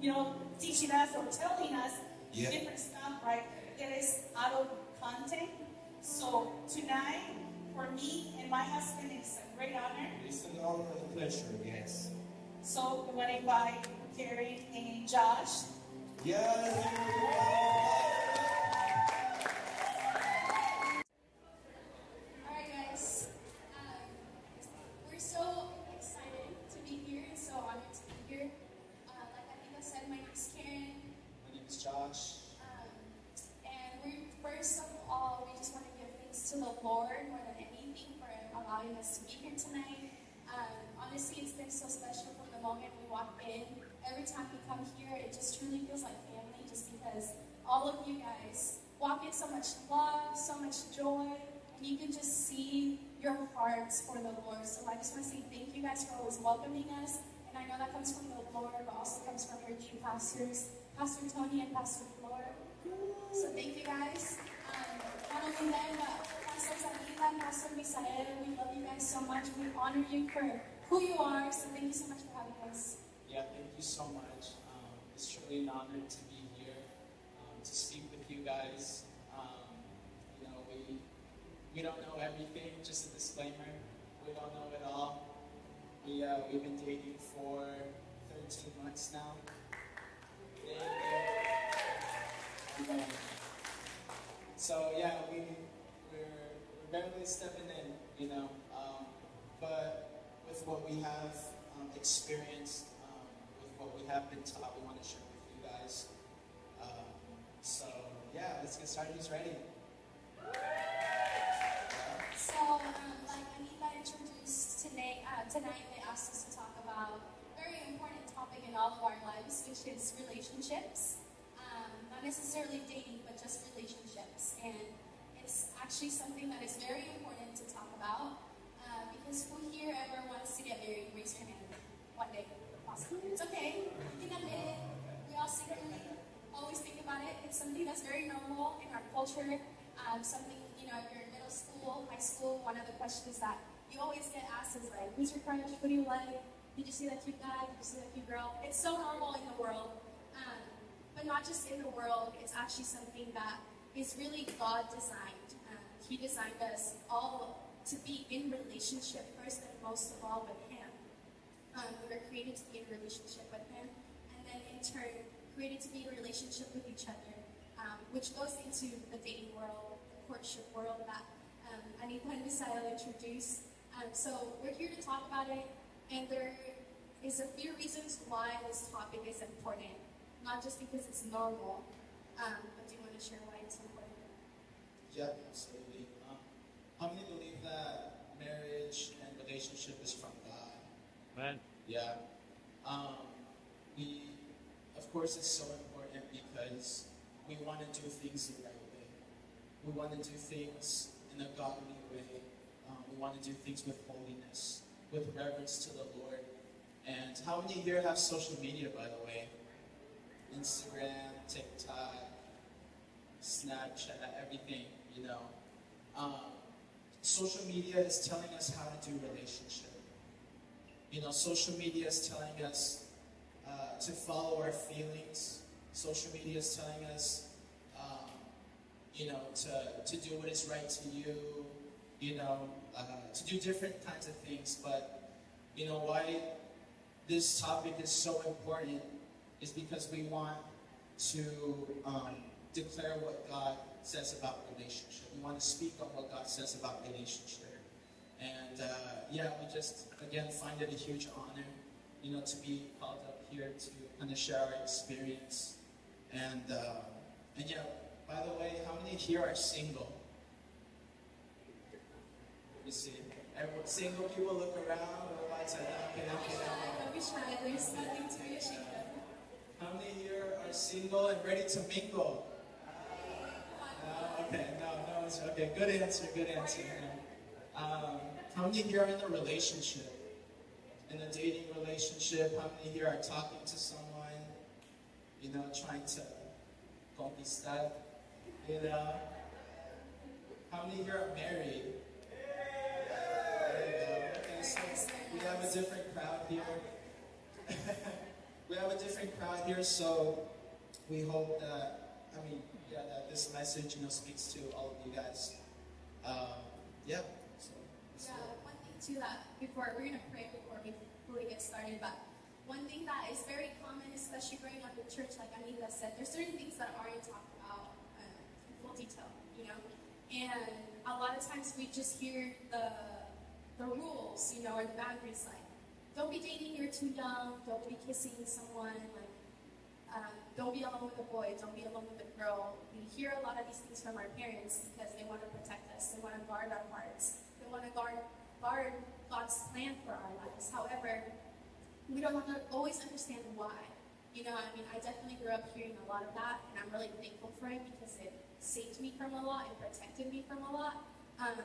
you know, teaching us or telling us Yeah. different stuff, right? That is out of content. So tonight, for me and my husband, it's a great honor. It's an honor and a pleasure, yes. So we want to invite Carrie and Josh. Yes. Alright guys, um, we're so excited to be here and so honored to be here. Uh, like Anita said, my name is Karen, My name is Josh. um, and we first of all, we just want to give thanks to the Lord more than anything for allowing us to be here tonight. Um, honestly, it's been so special from the moment we walked in. Every time we come here, it just truly feels like family just because all of you guys walk in so much love, so much joy, and you can just see your hearts for the Lord. So I just want to say thank you guys for always welcoming us. And I know that comes from the Lord, but also comes from your two pastors, Pastor Tony and Pastor Flora. So thank you guys. Um, not only them, but Zanita and Pastor Misael, we love you guys so much. We honor you for who you are. So thank you so much for having us. Yeah, thank you so much. Um, it's truly an honor to be here, um, to speak with you guys. Um, you know, we we don't know everything. Just a disclaimer: we don't know it all. We uh, we've been dating for 13 months now. Yeah. So yeah, we barely stepping in, you know. Um, but with what we have um, experienced, um, with what we have been taught, we want to share with you guys. Um, so yeah, let's get started. Who's ready? So, um, like Anita introduced today, uh, tonight, they asked us to talk about a very important topic in all of our lives, which is relationships. Um, not necessarily dating, but just relationships. And it's actually something that is very important to talk about uh, because who here ever wants to get married? Raise your hand. One day. It's okay. You can admit it. We all secretly always think about it. It's something that's very normal in our culture. Um, something, you know, if you're in middle school, high school, one of the questions that you always get asked is like, who's your crush? What do you like? Did you see that cute guy? Did you see that cute girl? It's so normal in the world. Um, but not just in the world, it's actually something that is really God designed. He designed us all to be in relationship first and most of all with Him. Um, we were created to be in relationship with Him, and then in turn, created to be in relationship with each other, um, which goes into the dating world, the courtship world that um, Anita and Misael introduced. Um, so we're here to talk about it, and there is a few reasons why this topic is important. Not just because it's normal, um, but do you want to share why it's important? Yeah, absolutely. How many believe that marriage and relationship is from God? Man. Yeah. Um, we, of course, it's so important because we want to do things the right way. We want to do things in a godly way. Um, we want to do things with holiness, with reverence to the Lord. And how many here have social media, by the way? Instagram, TikTok, Snapchat, everything, you know. Um, social media is telling us how to do relationship. You know, social media is telling us uh, to follow our feelings. Social media is telling us, um, you know, to, to do what is right to you, you know, uh, to do different kinds of things. But, you know, why this topic is so important is because we want to um, declare what God says about relationship. We want to speak on what God says about relationship. And uh, yeah, we just again find it a huge honor, you know, to be called up here to kind of share our experience. And uh, and yeah, by the way, how many here are single? Let me see. Everyone, single people look around. Everybody's like, okay, okay, okay. don't be shy. There's nothing to be ashamed of. How many here are single and ready to mingle? Uh, okay. Good answer, good answer. Um, how many here are in a relationship? In a dating relationship? How many here are talking to someone? you know, trying to conquistar, you know. How many here are married? We have a different crowd here. we have a different crowd here, so we hope that, I mean, yeah, that this message, you know, speaks to all of you guys. Um, yeah. So, Yeah, one thing too that before we're gonna pray before we get started, but one thing that is very common, especially growing up in church, like Anita said, there's certain things that aren't talked about uh, in full detail, you know, and a lot of times we just hear the the rules, you know, or the boundaries, like don't be dating, you're too young, don't be kissing someone, like um, don't be alone with a boy, don't be alone with a girl. We hear a lot of these things from our parents because they want to protect us, they want to guard our hearts, they want to guard, guard God's plan for our lives. However, we don't always understand why. You know, I mean, I definitely grew up hearing a lot of that, and I'm really thankful for it because it saved me from a lot it protected me from a lot. Um,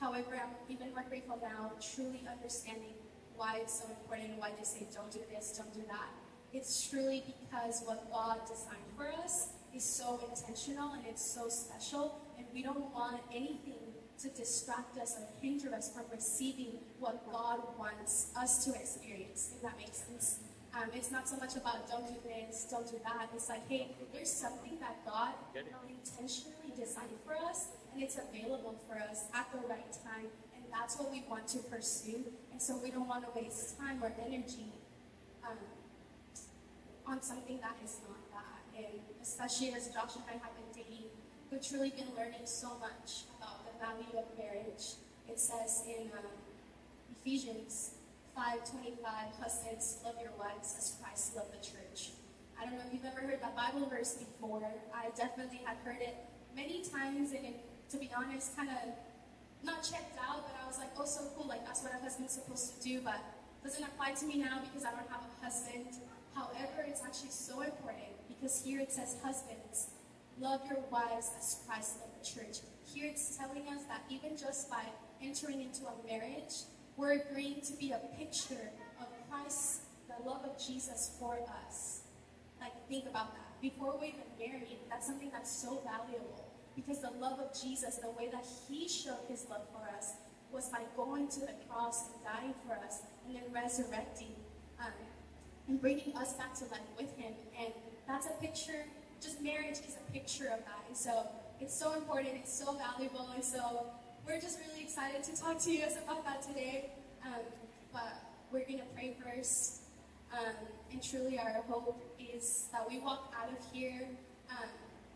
however, I'm even more grateful now, truly understanding why it's so important and why they say don't do this, don't do that. It's truly because what God designed for us is so intentional and it's so special, and we don't want anything to distract us or hinder us from receiving what God wants us to experience, if that makes sense. Um, it's not so much about don't do this, don't do that. It's like, hey, there's something that God intentionally designed for us, and it's available for us at the right time, and that's what we want to pursue. And so we don't want to waste time or energy um, on something that is not that. And especially as Josh and I have been dating, we've truly been learning so much about the value of marriage. It says in um, Ephesians 5:25, husbands, love your wives as Christ loved the church. I don't know if you've ever heard that Bible verse before. I definitely had heard it many times, and it, to be honest, kind of not checked out, but I was like, oh, so cool, like that's what a husband's supposed to do, but doesn't apply to me now because I don't have a husband. However, it's actually so important because here it says, husbands, love your wives as Christ loved the church. Here it's telling us that even just by entering into a marriage, we're agreeing to be a picture of Christ, the love of Jesus for us. Like, think about that. Before we even married, that's something that's so valuable because the love of Jesus, the way that He showed His love for us, was by going to the cross and dying for us and then resurrecting um, and bringing us back to life with Him. And that's a picture, just marriage is a picture of that. And so it's so important, it's so valuable. And so we're just really excited to talk to you guys about that today. Um, but we're going to pray first. Um, and truly, our hope is that we walk out of here um,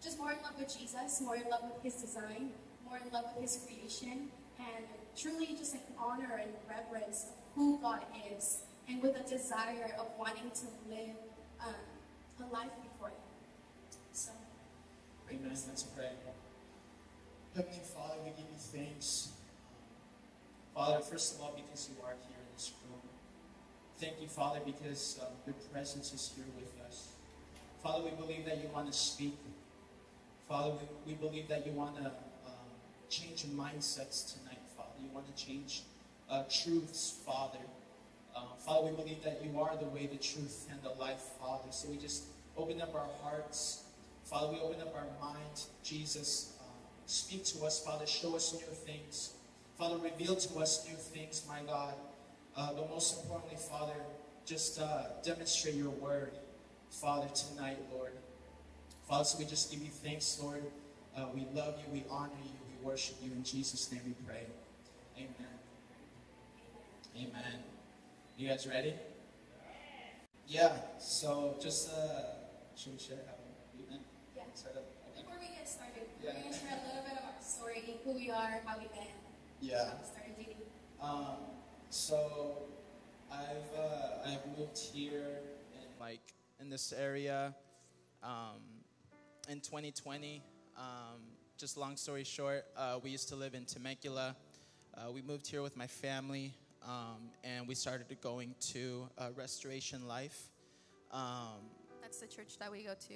just more in love with Jesus, more in love with His design, more in love with His creation, and truly just in honor and reverence of who God is, and with a desire of wanting to live um, a life before Him. So, Amen. Let's pray. Heavenly Father, we give you thanks. Father, first of all, because you are here in this room. Thank you, Father, because um, your presence is here with us. Father, we believe that you want to speak. Father, we, we believe that you want to um, change mindsets tonight, Father. You want to change uh, truths, Father. Uh, Father, we believe that you are the way, the truth, and the life, Father. So we just open up our hearts. Father, we open up our mind. Jesus, uh, speak to us, Father. Show us new things. Father, reveal to us new things, my God. Uh, but most importantly, Father, just uh, demonstrate your word, Father, tonight, Lord. Father, so we just give you thanks, Lord. Uh, we love you, we honor you, we worship you. In Jesus' name we pray. Amen. Amen. You guys ready? Yeah, so just, uh, should we share how we met? yeah. Start up? Okay. Before we get started, Yeah. we're going to share a little bit of our story, who we are, how we met, Yeah. how we started dating. Um, so I've uh, I've moved here in like in this area um, in 2020. Um, just long story short, uh, we used to live in Temecula. Uh, we moved here with my family, um, and we started going to uh, Restoration Life. Um, That's the church that we go to.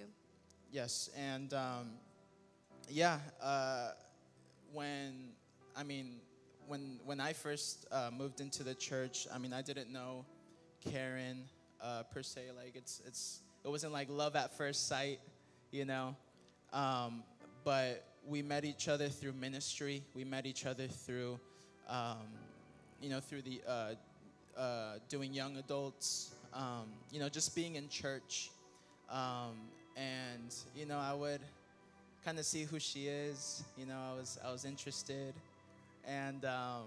Yes, and um, yeah, uh, when I mean, when when I first uh, moved into the church, I mean, I didn't know Karen uh, per se. Like, it's it's It wasn't like love at first sight, you know. Um, but we met each other through ministry. We met each other through, um, you know, through the uh, uh, doing young adults. Um, you know, just being in church, um, and you know, I would kind of see who she is. You know, I was I was interested, and um,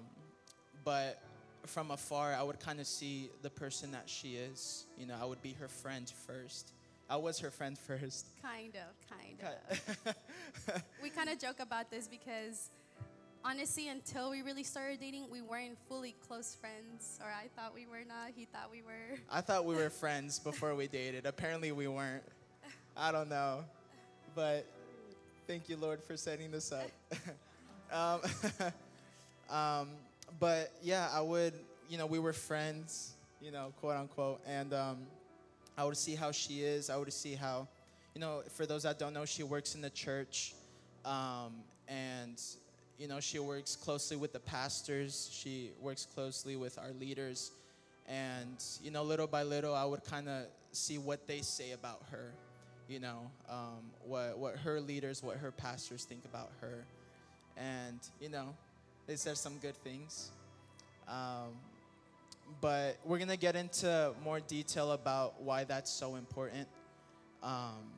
but from afar, I would kind of see the person that she is. You know, I would be her friend first. I was her friend first. Kind of, kind of. we kind of joke about this because honestly, until we really started dating, we weren't fully close friends, or I thought we were not. He thought we were. I thought we were friends before we dated. Apparently, we weren't. I don't know. But thank you, Lord, for setting this up. um, um, but yeah, I would, you know, we were friends, you know, quote unquote. And um, I would see how she is. I would see how, you know, for those that don't know, she works in the church. Um, and, you know, she works closely with the pastors, she works closely with our leaders. And, you know, little by little, I would kind of see what they say about her, you know, um, what, what her leaders, what her pastors think about her. And, you know, they said some good things. Um, but we're going to get into more detail about why that's so important. Um,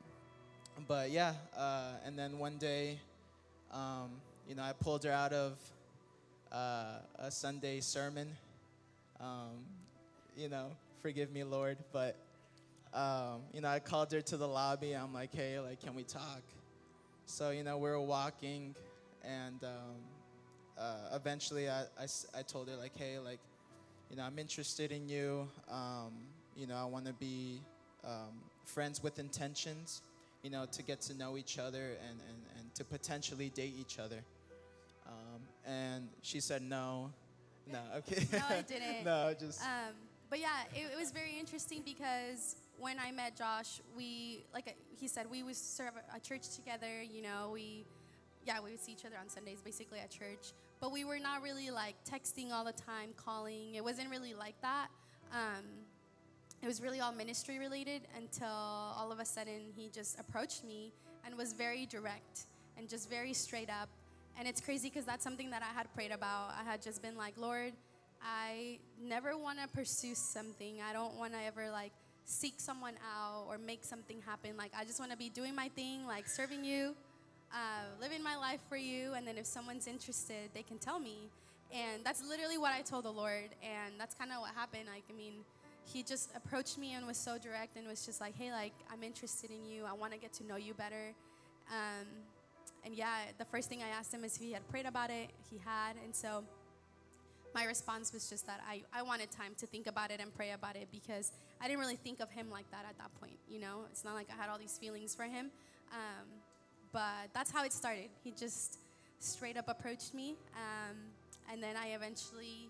but yeah, uh, and then one day, um, you know, I pulled her out of uh, a Sunday sermon. Um, you know, forgive me, Lord, but um, you know, I called her to the lobby. I'm like, hey, like, can we talk? So you know, we were walking, and um, uh, eventually, I, I, I told her like, hey, like, you know, I'm interested in you. Um, you know, I want to be um, friends with intentions. You know, to get to know each other and, and, and to potentially date each other. And she said no. No, okay. no, I didn't. no, just. Um, but yeah, it, it, was very interesting because when I met Josh, we like he said we would serve a church together. You know, we yeah we would see each other on Sundays, basically at church. But we were not really like texting all the time, calling. It wasn't really like that. Um, it was really all ministry related until all of a sudden he just approached me and was very direct and just very straight up. And it's crazy because that's something that I had prayed about. I had just been like, Lord, I never want to pursue something. I don't want to ever like seek someone out or make something happen. Like, I just want to be doing my thing, like serving you, uh, living my life for you. And then if someone's interested, they can tell me. And that's literally what I told the Lord. And that's kind of what happened. Like, I mean, he just approached me and was so direct and was just like, hey, like, I'm interested in you. I want to get to know you better. Um, and yeah, the first thing I asked him is if he had prayed about it. He had. And so my response was just that I, I wanted time to think about it and pray about it because I didn't really think of him like that at that point. You know, it's not like I had all these feelings for him. Um, but that's how it started. He just straight up approached me. Um, and then I eventually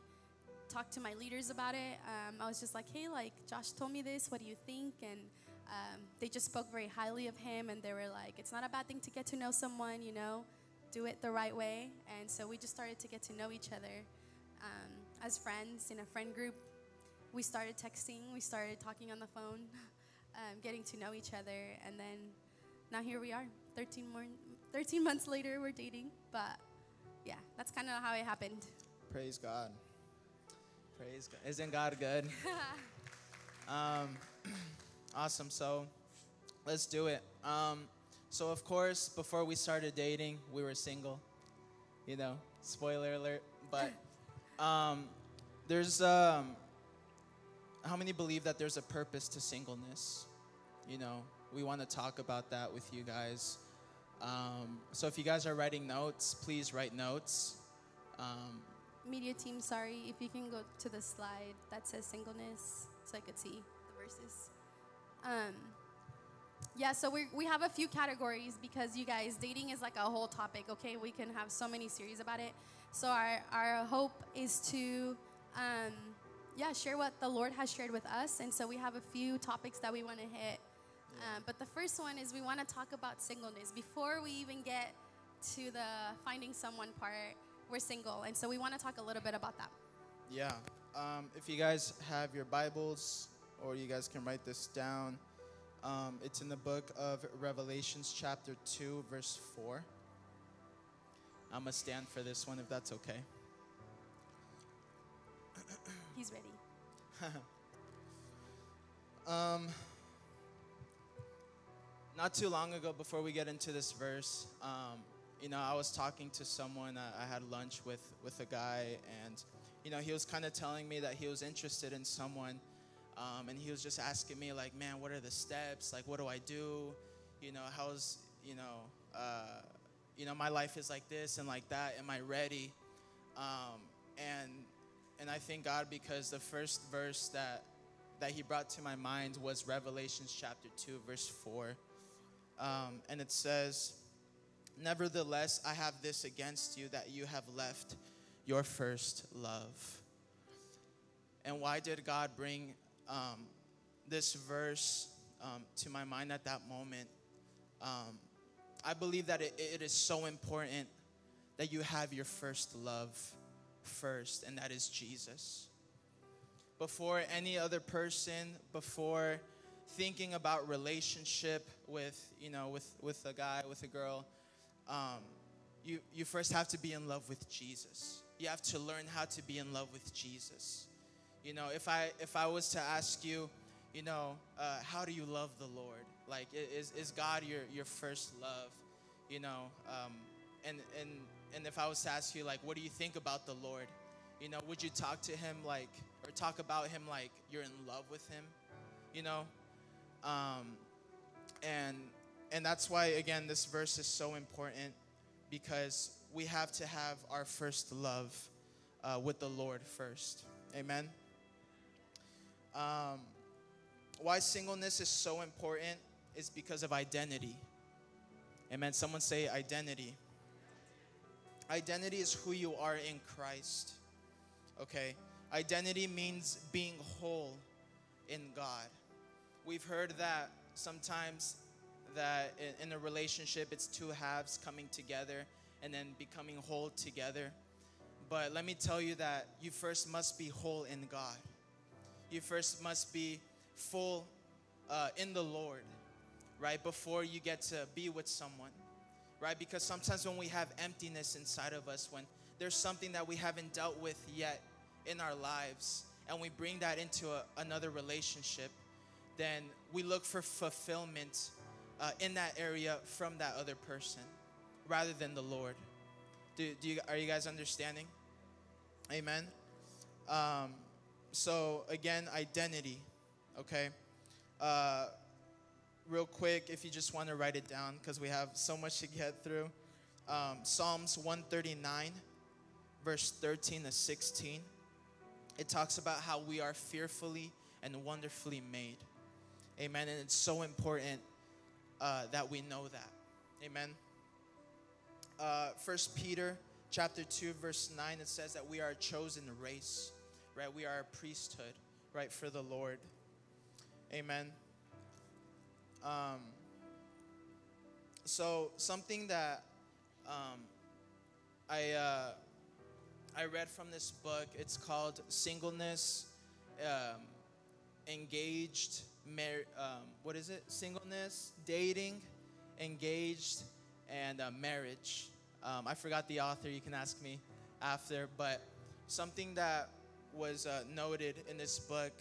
talked to my leaders about it. Um, I was just like, hey, like, Josh told me this. What do you think? And um, they just spoke very highly of him. And they were like, it's not a bad thing to get to know someone, you know, do it the right way. And so we just started to get to know each other um, as friends in a friend group. We started texting, we started talking on the phone, um, getting to know each other. And then now here we are, 13 more, 13 months later, we're dating. But yeah, that's kind of how it happened. Praise God. Praise God. Isn't God good? um, awesome. So let's do it. Um, so, of course, before we started dating, we were single. You know, spoiler alert. But um, there's, um, how many believe that there's a purpose to singleness? You know, we want to talk about that with you guys. Um, so, if you guys are writing notes, please write notes. Um, media team, sorry, if you can go to the slide that says singleness so I could see the verses. Um, yeah, so we we have a few categories because you guys, dating is like a whole topic, okay? We can have so many series about it. So our, our hope is to, um, yeah, share what the Lord has shared with us. And so we have a few topics that we want to hit. Yeah. Um, but the first one is we want to talk about singleness. Before we even get to the finding someone part, we're single. And so we want to talk a little bit about that. Yeah. Um, if you guys have your Bibles or you guys can write this down, Um, it's in the book of Revelations, chapter 2, verse 4. I'm going to stand for this one if that's okay. He's ready. Um, not too long ago, before we get into this verse, um, you know, I was talking to someone. I, I had lunch with with a guy, and you know, he was kind of telling me that he was interested in someone, um, and he was just asking me like, "Man, what are the steps? Like, what do I do? You know, how's you know, uh, you know, my life is like this and like that. Am I ready?" Um, and and I thank God because the first verse that that he brought to my mind was Revelations chapter 2, verse 4. Um, and it says, Nevertheless, I have this against you that you have left your first love. And why did God bring um, this verse um, to my mind at that moment? Um, I believe that it, it is so important that you have your first love first, and that is Jesus before any other person, before thinking about relationship with, you know, with, with a guy, with a girl, um, you, you first have to be in love with Jesus. You have to learn how to be in love with Jesus. You know, if I, if I was to ask you, you know, uh, how do you love the Lord? Like, is, is God your, your first love? You know, um, and, and, and if I was to ask you, like, what do you think about the Lord? You know, would you talk to him like, or talk about him like you're in love with him? You know, um, and and that's why again this verse is so important because we have to have our first love uh, with the Lord first. Amen. Um, why singleness is so important is because of identity. Amen. Someone say identity. Identity is who you are in Christ okay? Identity means being whole in God. We've heard that sometimes that in a relationship it's two halves coming together and then becoming whole together. But let me tell you that you first must be whole in God. You first must be full uh, in the Lord, right? Before you get to be with someone, right? Because sometimes when we have emptiness inside of us, when there's something that we haven't dealt with yet, in our lives and we bring that into a, another relationship, then we look for fulfillment uh, in that area from that other person rather than the Lord. Do, do you, are you guys understanding? Amen. Um, so, again, identity, okay? Uh, real quick, if you just want to write it down, because we have so much to get through. Um, Psalms 139, verse 13 to 16 it talks about how we are fearfully and wonderfully made. Amen. And it's so important uh, that we know that. Amen. Uh, First Peter chapter 2, verse 9, it says that we are a chosen race, right? We are a priesthood, right, for the Lord. Amen. Um, so, something that um, I. Uh, I read from this book. It's called Singleness, um, Engaged, Mar- um, what is it? Singleness, Dating, Engaged, and uh, Marriage. Um, I forgot the author. You can ask me after. But something that was uh, noted in this book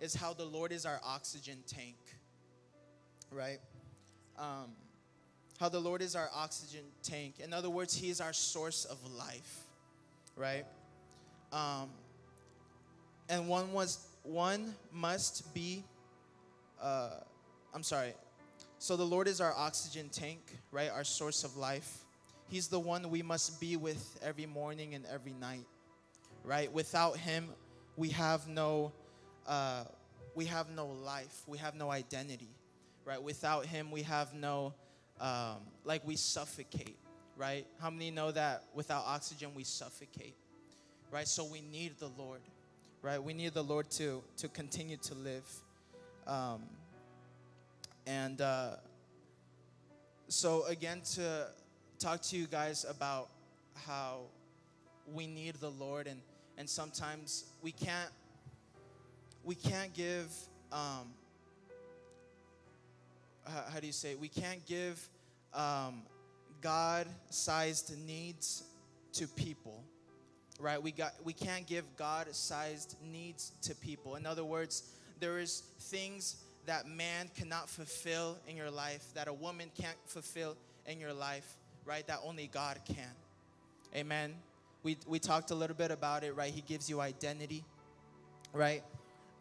is how the Lord is our oxygen tank, right? Um, how the Lord is our oxygen tank. In other words, He is our source of life right? Um, and one was one must be. Uh, I'm sorry. So the Lord is our oxygen tank, right? Our source of life. He's the one we must be with every morning and every night, right? Without Him, we have no, uh, we have no life. We have no identity, right? Without Him, we have no, um, like we suffocate, right? How many know that without oxygen we suffocate? Right? So we need the Lord, right? We need the Lord to to continue to live. Um, and uh, so again, to talk to you guys about how we need the Lord, and and sometimes we can't we can't give um, how, how do you say? It? We can't give um, God-sized needs to people, right? We got we can't give God-sized needs to people. In other words, there is things that man cannot fulfill in your life, that a woman can't fulfill in your life, right? That only God can. Amen. We, we talked a little bit about it, right? He gives you identity, right?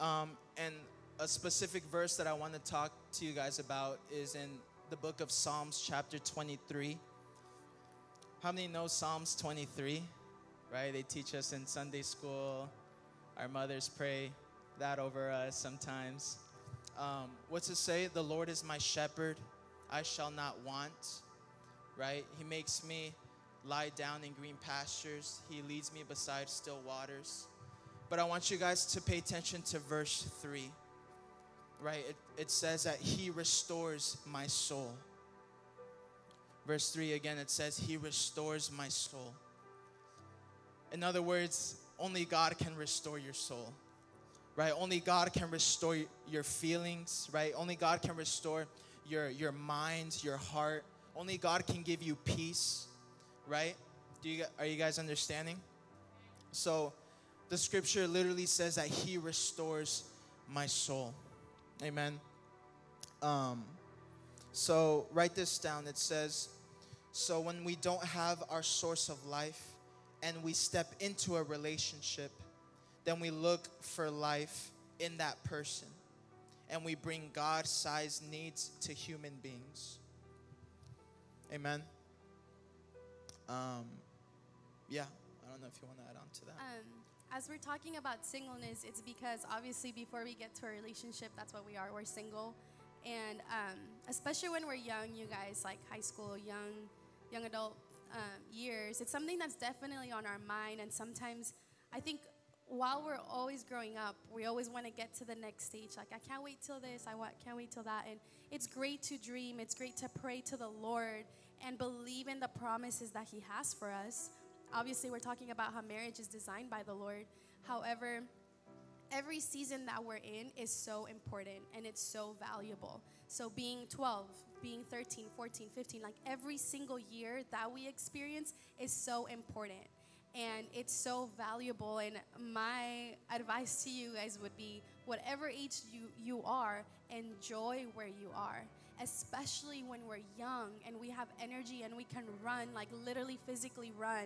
Um, and a specific verse that I want to talk to you guys about is in the book of Psalms, chapter 23. How many know Psalms 23? Right? They teach us in Sunday school. Our mothers pray that over us sometimes. Um, what's it say? The Lord is my shepherd, I shall not want. Right? He makes me lie down in green pastures, He leads me beside still waters. But I want you guys to pay attention to verse 3. Right? It, it says that He restores my soul. Verse 3 again, it says, He restores my soul. In other words, only God can restore your soul right? Only God can restore your feelings, right? Only God can restore your your mind, your heart. Only God can give you peace, right? Do you are you guys understanding? So, the scripture literally says that He restores my soul. Amen. Um, so write this down. It says, so when we don't have our source of life and we step into a relationship then we look for life in that person and we bring God sized needs to human beings. Amen. Um, yeah, I don't know if you want to add on to that. Um, as we're talking about singleness, it's because obviously before we get to a relationship, that's what we are. We're single, and um, especially when we're young, you guys, like high school, young, young adult um, years, it's something that's definitely on our mind. And sometimes, I think while we're always growing up, we always want to get to the next stage. Like, I can't wait till this, I can't wait till that. And it's great to dream, it's great to pray to the Lord and believe in the promises that He has for us. Obviously, we're talking about how marriage is designed by the Lord. However, every season that we're in is so important and it's so valuable. So, being 12, being 13, 14, 15, like every single year that we experience is so important and it's so valuable and my advice to you guys would be whatever age you, you are enjoy where you are especially when we're young and we have energy and we can run like literally physically run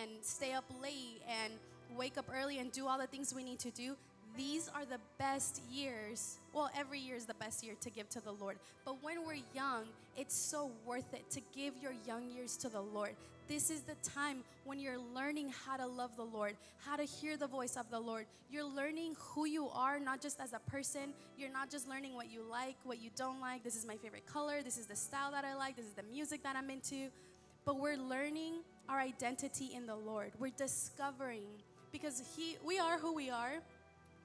and stay up late and wake up early and do all the things we need to do these are the best years. Well, every year is the best year to give to the Lord. But when we're young, it's so worth it to give your young years to the Lord. This is the time when you're learning how to love the Lord, how to hear the voice of the Lord. You're learning who you are, not just as a person. You're not just learning what you like, what you don't like. This is my favorite color. This is the style that I like. This is the music that I'm into. But we're learning our identity in the Lord. We're discovering because he we are who we are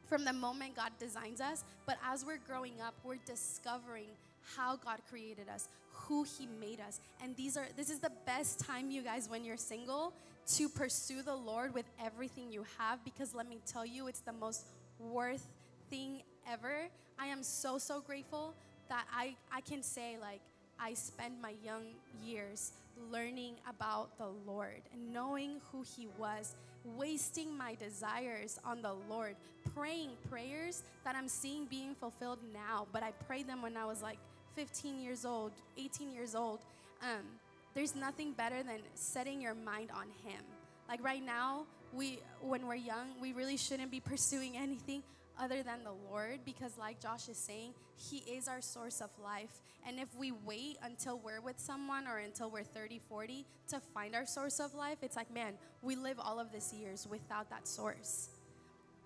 from the moment God designs us, but as we're growing up, we're discovering how God created us, who he made us. And these are this is the best time you guys when you're single to pursue the Lord with everything you have because let me tell you it's the most worth thing ever. I am so so grateful that I I can say like I spend my young years learning about the Lord and knowing who He was, wasting my desires on the Lord, praying prayers that I'm seeing being fulfilled now, but I prayed them when I was like 15 years old, 18 years old. Um, there's nothing better than setting your mind on Him. Like right now, we when we're young, we really shouldn't be pursuing anything other than the Lord because, like Josh is saying, He is our source of life. And if we wait until we're with someone or until we're 30, 40 to find our source of life, it's like, man, we live all of these years without that source.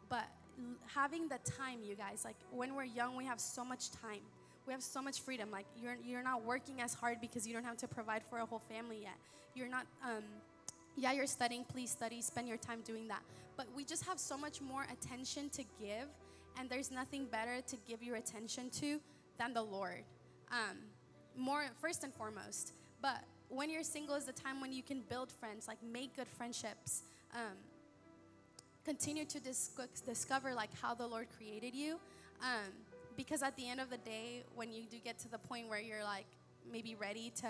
But having the time, you guys, like when we're young, we have so much time. We have so much freedom. Like you're you're not working as hard because you don't have to provide for a whole family yet. You're not um, yeah, you're studying, please study, spend your time doing that. But we just have so much more attention to give, and there's nothing better to give your attention to than the Lord. Um, more, first and foremost. But when you're single is the time when you can build friends, like make good friendships. Um, continue to dis- discover like how the Lord created you. Um, because at the end of the day, when you do get to the point where you're like maybe ready to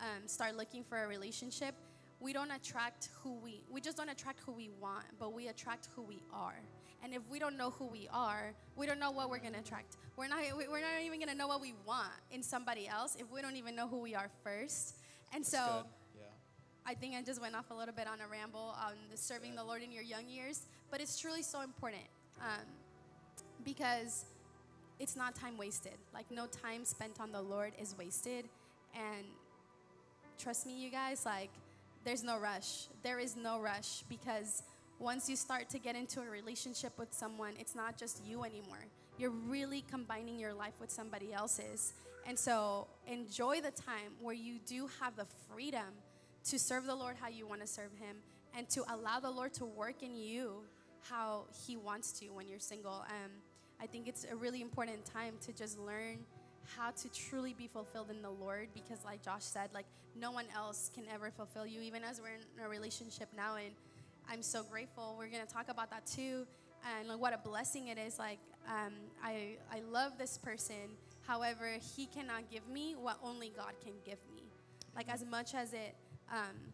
um, start looking for a relationship, we don't attract who we we just don't attract who we want, but we attract who we are. And if we don't know who we are, we don't know what we're gonna attract. We're not we're not even gonna know what we want in somebody else if we don't even know who we are first. And so. Good. I think I just went off a little bit on a ramble on the serving the Lord in your young years, but it's truly so important um, because it's not time wasted. Like, no time spent on the Lord is wasted. And trust me, you guys, like, there's no rush. There is no rush because once you start to get into a relationship with someone, it's not just you anymore. You're really combining your life with somebody else's. And so enjoy the time where you do have the freedom to serve the Lord how you want to serve Him and to allow the Lord to work in you how He wants to when you're single. Um, I think it's a really important time to just learn how to truly be fulfilled in the Lord because, like Josh said, like no one else can ever fulfill you, even as we're in a relationship now. And I'm so grateful. We're gonna talk about that too, and like, what a blessing it is. Like um, I I love this person. However, he cannot give me what only God can give me. Like as much as it. Um,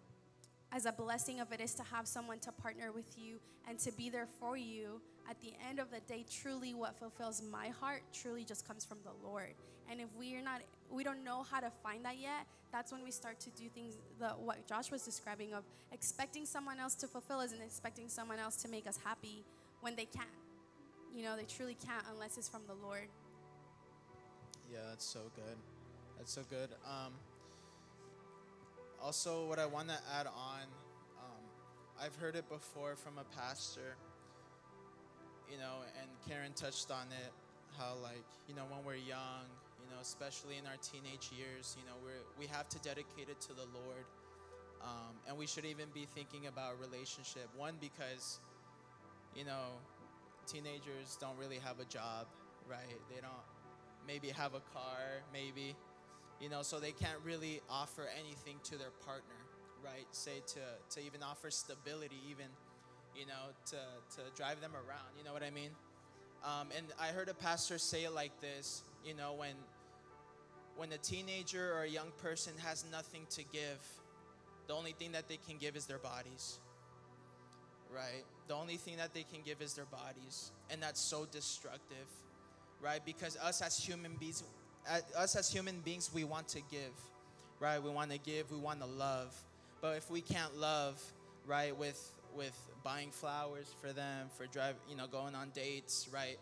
as a blessing of it is to have someone to partner with you and to be there for you at the end of the day truly what fulfills my heart truly just comes from the lord and if we are not we don't know how to find that yet that's when we start to do things the what josh was describing of expecting someone else to fulfill us and expecting someone else to make us happy when they can't you know they truly can't unless it's from the lord Yeah, that's so good. That's so good. Um, also, what I want to add on, um, I've heard it before from a pastor, you know, and Karen touched on it, how like, you know, when we're young, you know, especially in our teenage years, you know, we're, we have to dedicate it to the Lord. Um, and we should even be thinking about relationship. One, because, you know, teenagers don't really have a job, right? They don't maybe have a car, maybe, you know, so they can't really offer anything to their partner, right? Say to, to even offer stability, even, you know, to, to drive them around, you know what I mean? Um, and I heard a pastor say it like this, you know, when, when a teenager or a young person has nothing to give, the only thing that they can give is their bodies, right? The only thing that they can give is their bodies. And that's so destructive, right? Because us as human beings, us as human beings, we want to give, right? We want to give, we want to love. But if we can't love, right, with with buying flowers for them, for drive, you know, going on dates, right,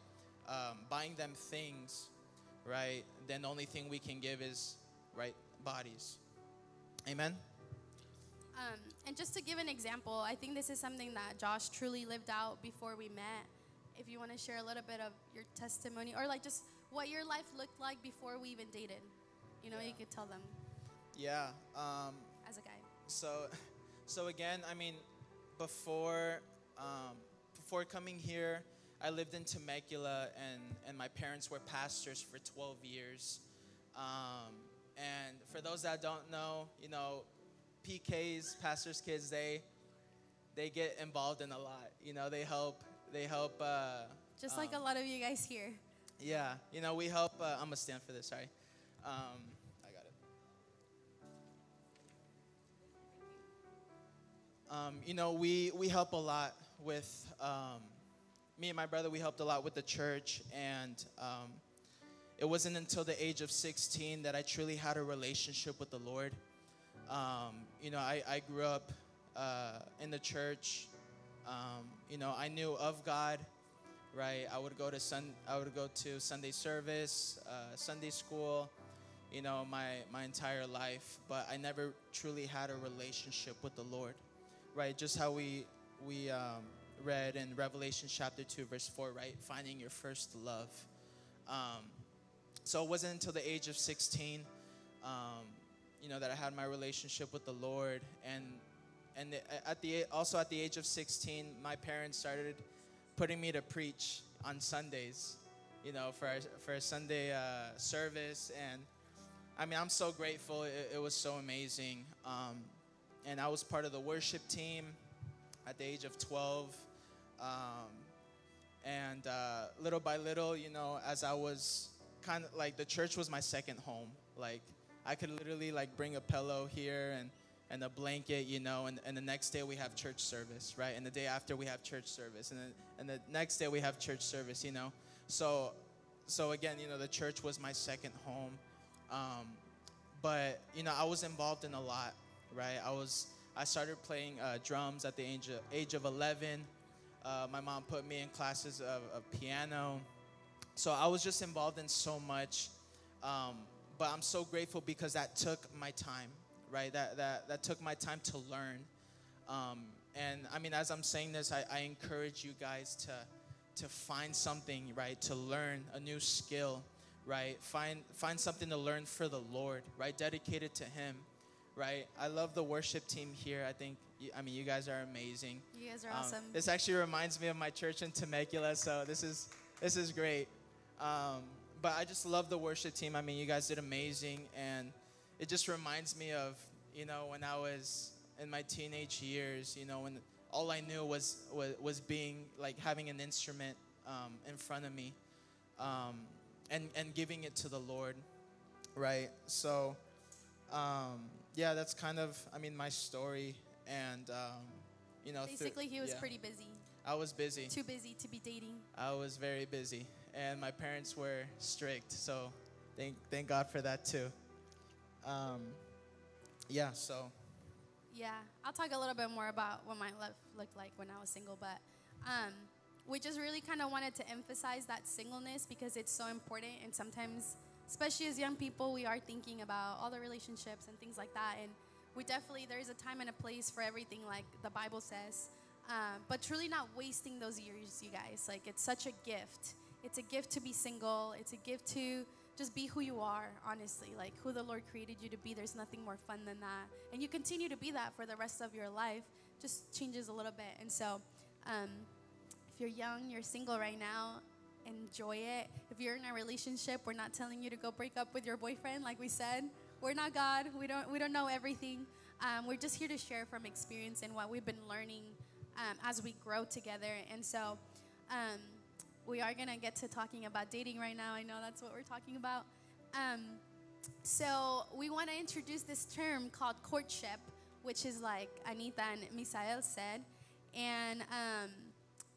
um, buying them things, right, then the only thing we can give is, right, bodies. Amen. Um, and just to give an example, I think this is something that Josh truly lived out before we met. If you want to share a little bit of your testimony or like just what your life looked like before we even dated, you know, you could tell them Yeah. Um, as a guy. so so again i mean before um, before coming here i lived in temecula and and my parents were pastors for 12 years um, and for those that don't know you know pks pastors kids they they get involved in a lot you know they help they help uh, Just like a um, lot of you guys here. yeah, you know, we help. Uh, I'm gonna stand for this. Sorry. Um, Um, you know, we we help a lot with um, me and my brother. We helped a lot with the church, and um, it wasn't until the age of 16 that I truly had a relationship with the Lord. Um, you know, I, I grew up uh, in the church. Um, you know, I knew of God right? I would go to sun, I would go to Sunday service, uh, Sunday school, you know, my my entire life, but I never truly had a relationship with the Lord, right? Just how we we um, read in Revelation chapter two, verse four, right? Finding your first love. Um, so it wasn't until the age of 16, um, you know, that I had my relationship with the Lord, and and at the also at the age of 16, my parents started putting me to preach on Sundays, you know, for for a Sunday uh, service. And I mean, I'm so grateful. It, it was so amazing. Um, and I was part of the worship team at the age of 12. Um, and uh, little by little, you know, as I was kind of like the church was my second home. Like I could literally like bring a pillow here and and a blanket, you know, and, and the next day we have church service, right? And the day after we have church service, and then and the next day we have church service, you know. So so again, you know, the church was my second home. Um, but you know, I was involved in a lot, right? I was I started playing uh, drums at the age of, age of 11. Uh, my mom put me in classes of, of, piano. So I was just involved in so much. Um, but I'm so grateful because that took my time, right? That, that, that took my time to learn. Um, and I mean, as I'm saying this, I, I encourage you guys to, to find something, right? To learn a new skill, right? Find, find something to learn for the Lord, right? Dedicated to Him right? I love the worship team here. I think, I mean, you guys are amazing. You guys are Um, awesome. This actually reminds me of my church in Temecula, so this is this is great. Um, but I just love the worship team. I mean, you guys did amazing, and it just reminds me of you know when I was in my teenage years. You know when all I knew was was, was being like having an instrument um, in front of me, um, and and giving it to the Lord, right? So. Um, yeah, that's kind of, I mean, my story. And, um, you know, through- Basically, he was yeah. pretty busy. I was busy. Too busy to be dating. I was very busy. And my parents were strict. So thank, thank God for that too. Um, yeah, so. Yeah, I'll talk a little bit more about what my life looked like when I was single, but um, we just really kind of wanted to emphasize that singleness because it's so important. And sometimes, especially as young people, we are thinking about all the relationships and things like that. And we definitely, there is a time and a place for everything, like the Bible says. Um, but truly not wasting those years, you guys. Like, it's such a gift. It's a gift to be single, it's a gift to just be who you are, honestly. Like who the Lord created you to be. There's nothing more fun than that. And you continue to be that for the rest of your life. Just changes a little bit. And so, um, if you're young, you're single right now, enjoy it. If you're in a relationship, we're not telling you to go break up with your boyfriend, like we said. We're not God. We don't we don't know everything. Um, we're just here to share from experience and what we've been learning um, as we grow together. And so, um, we are gonna get to talking about dating right now. I know that's what we're talking about. Um, so we want to introduce this term called courtship, which is like Anita and Misael said, and um,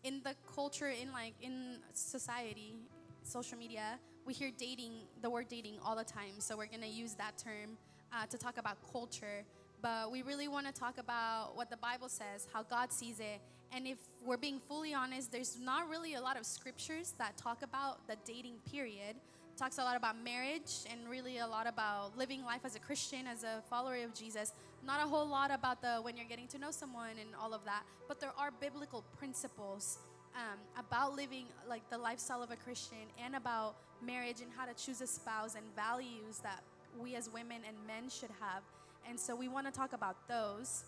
in the culture, in like in society, social media, we hear dating, the word dating, all the time. So we're gonna use that term uh, to talk about culture. But we really want to talk about what the Bible says, how God sees it, and if we're being fully honest, there's not really a lot of scriptures that talk about the dating period. Talks a lot about marriage and really a lot about living life as a Christian, as a follower of Jesus. Not a whole lot about the when you're getting to know someone and all of that. But there are biblical principles um, about living like the lifestyle of a Christian and about marriage and how to choose a spouse and values that we as women and men should have. And so we want to talk about those.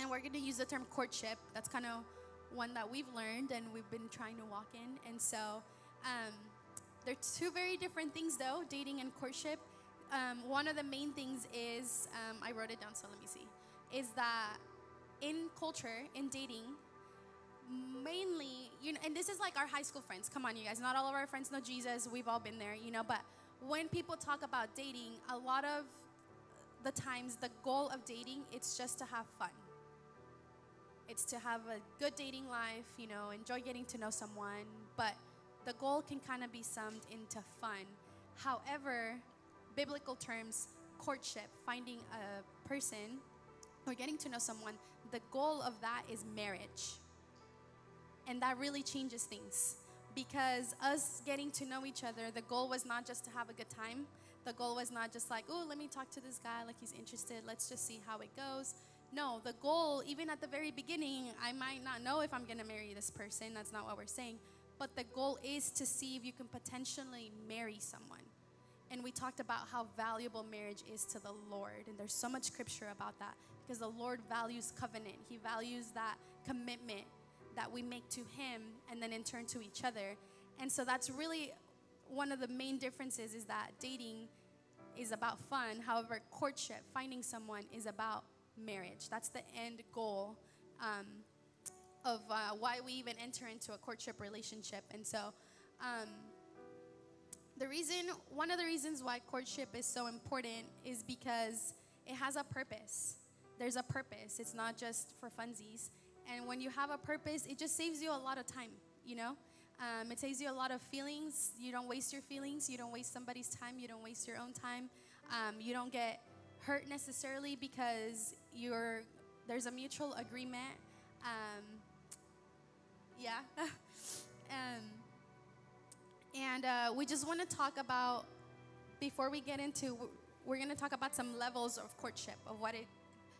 And we're going to use the term courtship. That's kind of one that we've learned and we've been trying to walk in. And so um, they're two very different things, though dating and courtship. Um, one of the main things is, um, I wrote it down, so let me see, is that in culture, in dating, mainly, you know, and this is like our high school friends. Come on, you guys. Not all of our friends know Jesus. We've all been there, you know. But when people talk about dating, a lot of the times the goal of dating it's just to have fun it's to have a good dating life you know enjoy getting to know someone but the goal can kind of be summed into fun however biblical terms courtship finding a person or getting to know someone the goal of that is marriage and that really changes things because us getting to know each other the goal was not just to have a good time the goal was not just like, oh, let me talk to this guy, like he's interested, let's just see how it goes. No, the goal, even at the very beginning, I might not know if I'm gonna marry this person, that's not what we're saying. But the goal is to see if you can potentially marry someone. And we talked about how valuable marriage is to the Lord. And there's so much scripture about that because the Lord values covenant, He values that commitment that we make to Him and then in turn to each other. And so that's really one of the main differences is that dating is about fun. However, courtship, finding someone, is about marriage. That's the end goal. Um, of uh, why we even enter into a courtship relationship. And so, um, the reason, one of the reasons why courtship is so important is because it has a purpose. There's a purpose. It's not just for funsies. And when you have a purpose, it just saves you a lot of time, you know? Um, it saves you a lot of feelings. You don't waste your feelings. You don't waste somebody's time. You don't waste your own time. Um, you don't get hurt necessarily because you're there's a mutual agreement. Um, yeah. um, and uh, we just want to talk about before we get into we're going to talk about some levels of courtship of what it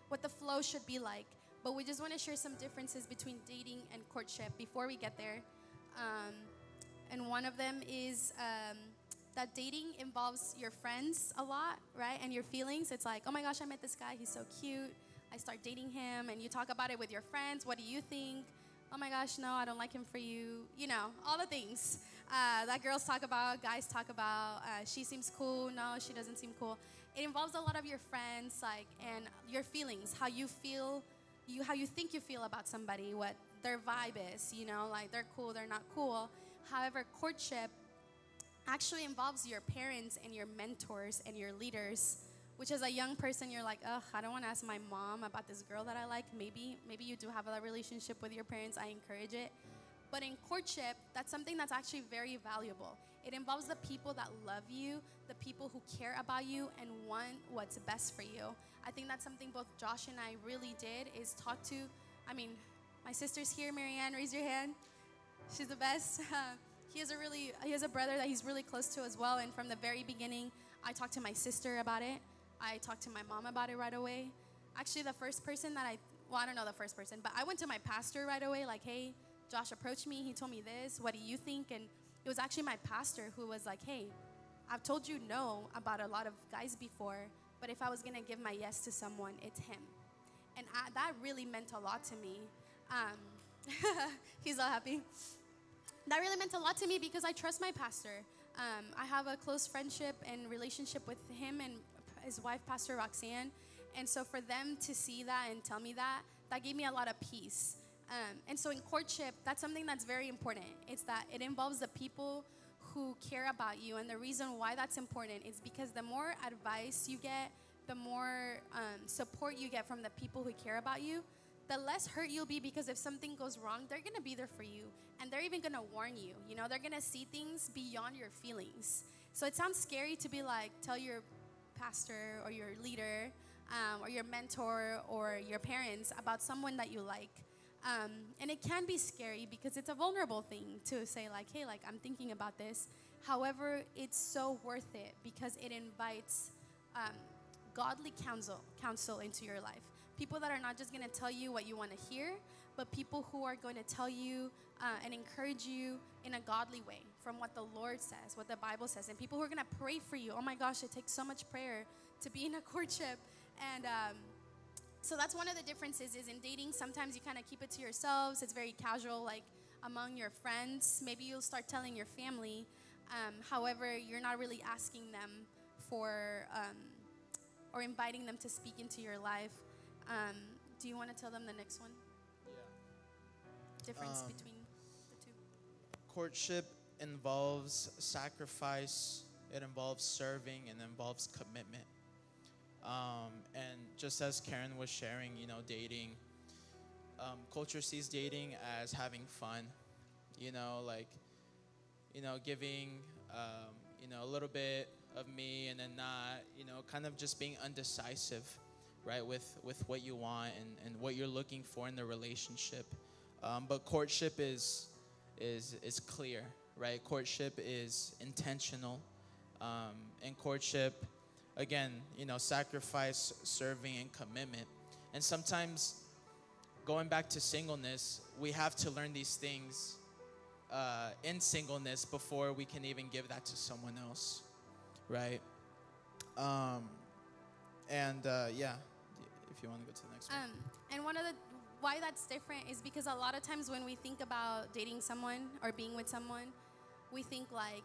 what the flow should be like. But we just want to share some differences between dating and courtship before we get there. Um, and one of them is um, that dating involves your friends a lot right? And your feelings. It's like oh my gosh i met this guy. He's so cute. I start dating him. And you talk about it with your friends. What do you think oh my gosh no i don't like him for you you know all the things uh, that girls talk about, guys talk about. Uh, she seems cool. No, she doesn't seem cool. It involves a lot of your friends, like, and your feelings, how you feel, you how you think you feel about somebody, what their vibe is. You know, like they're cool, they're not cool. However, courtship actually involves your parents and your mentors and your leaders. Which, as a young person, you're like, ugh, I don't want to ask my mom about this girl that I like. Maybe, maybe you do have a relationship with your parents. I encourage it but in courtship, that's something that's actually very valuable. It involves the people that love you, the people who care about you and want what's best for you. I think that's something both Josh and I really did is talk to. I mean, my sister's here, Marianne, raise your hand. She's the best. he has a really he has a brother that he's really close to as well and from the very beginning, I talked to my sister about it. I talked to my mom about it right away. Actually, the first person that I well, I don't know the first person, but I went to my pastor right away like, "Hey, Josh approached me. He told me this. What do you think? And it was actually my pastor who was like, hey, I've told you no about a lot of guys before, but if I was going to give my yes to someone, it's him. And I, that really meant a lot to me. Um, he's all happy. That really meant a lot to me because I trust my pastor. Um, I have a close friendship and relationship with him and his wife, Pastor Roxanne. And so for them to see that and tell me that, that gave me a lot of peace. Um, and so in courtship, that's something that's very important. It's that it involves the people who care about you. And the reason why that's important is because the more advice you get, the more um, support you get from the people who care about you, the less hurt you'll be because if something goes wrong, they're gonna be there for you. And they're even gonna warn you. You know, they're gonna see things beyond your feelings. So it sounds scary to be like, tell your pastor or your leader um, or your mentor or your parents about someone that you like. Um, and it can be scary because it's a vulnerable thing to say, like, hey, like, I'm thinking about this. However, it's so worth it because it invites um, godly counsel, counsel into your life. People that are not just going to tell you what you want to hear, but people who are going to tell you uh, and encourage you in a godly way from what the Lord says, what the Bible says, and people who are going to pray for you. Oh my gosh, it takes so much prayer to be in a courtship. And, um, so that's one of the differences is in dating sometimes you kind of keep it to yourselves it's very casual like among your friends maybe you'll start telling your family um, however you're not really asking them for um, or inviting them to speak into your life um, do you want to tell them the next one Yeah. difference Um, between the two Courtship involves sacrifice, it involves serving, and involves commitment. Um, and just as Karen was sharing, you know, dating, um, culture sees dating as having fun, you know, like, you know, giving, um, you know, a little bit of me and then not, you know, kind of just being undecisive, right, with, with what you want and, and what you're looking for in the relationship. Um, but courtship is, is, is clear, right? Courtship is intentional. Um, and courtship, again, you know, sacrifice, serving, and commitment. And sometimes, going back to singleness, we have to learn these things uh, in singleness before we can even give that to someone else, right? Um, and uh, yeah, if you want to go to the next one. Um, and one of the why that's different is because a lot of times when we think about dating someone or being with someone, we think like,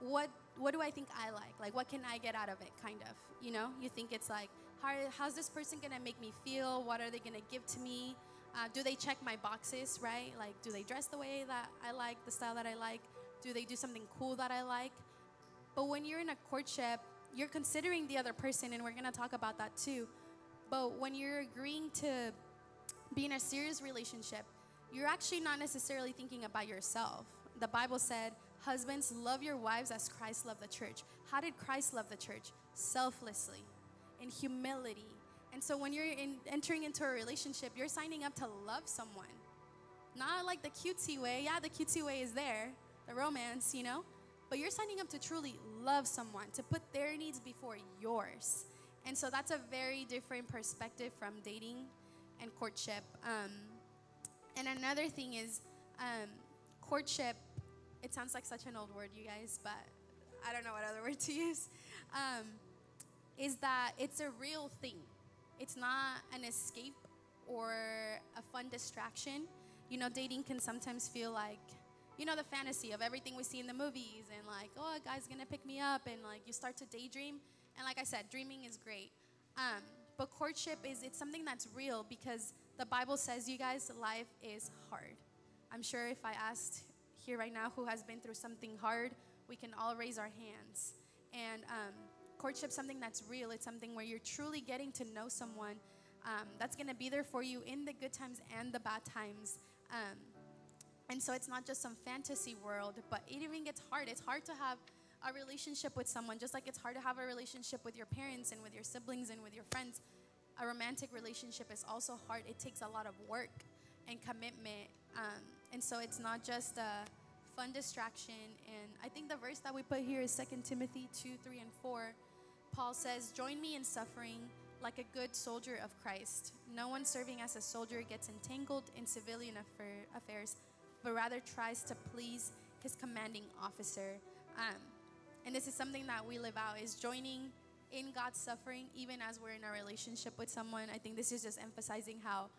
what what do I think I like? Like, what can I get out of it? Kind of, you know. You think it's like, how, how's this person gonna make me feel? What are they gonna give to me? Uh, do they check my boxes, right? Like, do they dress the way that I like, the style that I like? Do they do something cool that I like? But when you're in a courtship, you're considering the other person, and we're gonna talk about that too. But when you're agreeing to be in a serious relationship, you're actually not necessarily thinking about yourself. The Bible said, Husbands, love your wives as Christ loved the church. How did Christ love the church? Selflessly, in humility. And so when you're in, entering into a relationship, you're signing up to love someone. Not like the cutesy way. Yeah, the cutesy way is there, the romance, you know? But you're signing up to truly love someone, to put their needs before yours. And so that's a very different perspective from dating and courtship. Um, and another thing is um, courtship. It sounds like such an old word, you guys, but I don't know what other word to use. Um, is that it's a real thing. It's not an escape or a fun distraction. You know, dating can sometimes feel like, you know, the fantasy of everything we see in the movies and like, oh, a guy's gonna pick me up, and like you start to daydream. And like I said, dreaming is great. Um, but courtship is it's something that's real because the Bible says, you guys, life is hard. I'm sure if I asked here right now who has been through something hard, we can all raise our hands. And um, courtship something that's real. It's something where you're truly getting to know someone um, that's going to be there for you in the good times and the bad times. Um, and so it's not just some fantasy world, but it even gets hard. It's hard to have a relationship with someone, just like it's hard to have a relationship with your parents and with your siblings and with your friends. A romantic relationship is also hard. It takes a lot of work and commitment. Um, and so it's not just a fun distraction. And I think the verse that we put here is 2 Timothy 2 3 and 4. Paul says, Join me in suffering like a good soldier of Christ. No one serving as a soldier gets entangled in civilian affair, affairs, but rather tries to please his commanding officer. Um, and this is something that we live out is joining in God's suffering even as we're in a relationship with someone. I think this is just emphasizing how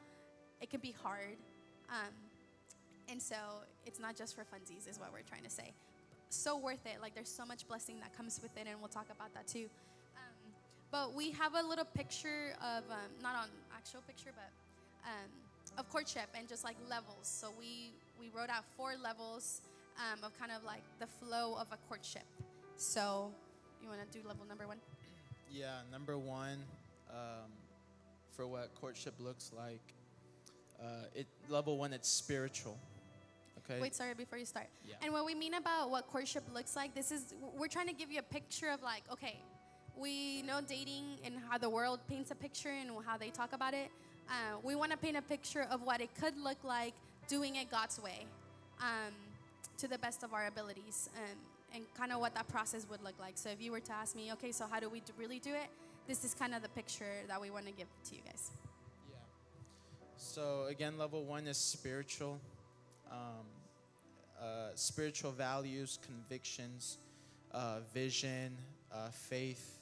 it can be hard. Um, and so it's not just for funsies, is what we're trying to say. So worth it. Like there's so much blessing that comes with it, and we'll talk about that too. Um, but we have a little picture of, um, not on actual picture, but um, of courtship and just like levels. So we, we wrote out four levels um, of kind of like the flow of a courtship. So you want to do level number one? Yeah, number one, um, for what courtship looks like, uh, it level one, it's spiritual. Okay. Wait, sorry, before you start. Yeah. And what we mean about what courtship looks like, this is, we're trying to give you a picture of like, okay, we know dating and how the world paints a picture and how they talk about it. Uh, we want to paint a picture of what it could look like doing it God's way um, to the best of our abilities um, and kind of what that process would look like. So if you were to ask me, okay, so how do we do, really do it? This is kind of the picture that we want to give to you guys. Yeah. So again, level one is spiritual, um, uh, spiritual values, convictions, uh, vision, uh, faith.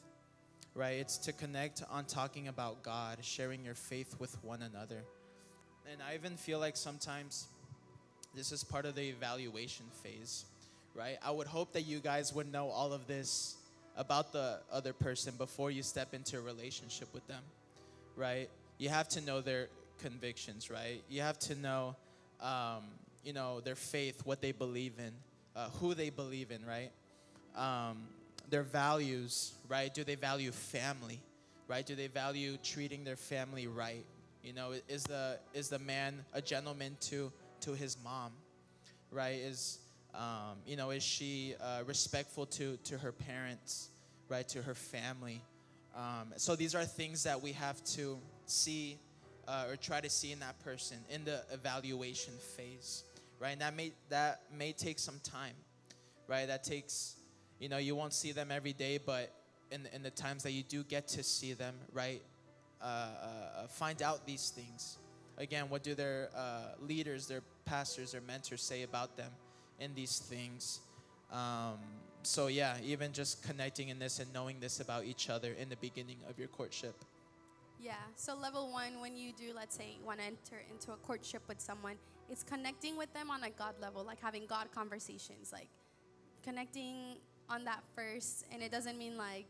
Right. It's to connect on talking about God, sharing your faith with one another, and I even feel like sometimes this is part of the evaluation phase. Right. I would hope that you guys would know all of this about the other person before you step into a relationship with them. Right. You have to know their convictions, right? You have to know, um, you know, their faith, what they believe in, uh, who they believe in, right? Um, their values, right? Do they value family, right? Do they value treating their family right? You know, is the is the man a gentleman to to his mom, right? Is um, you know, is she uh, respectful to to her parents, right? To her family. Um, so these are things that we have to see uh, or try to see in that person in the evaluation phase, right? And that may that may take some time, right? That takes, you know, you won't see them every day, but in in the times that you do get to see them, right? Uh, uh, find out these things. Again, what do their uh, leaders, their pastors, their mentors say about them in these things? Um, so yeah, even just connecting in this and knowing this about each other in the beginning of your courtship. Yeah. So level one, when you do, let's say, you want to enter into a courtship with someone, it's connecting with them on a God level, like having God conversations, like connecting on that first. And it doesn't mean like,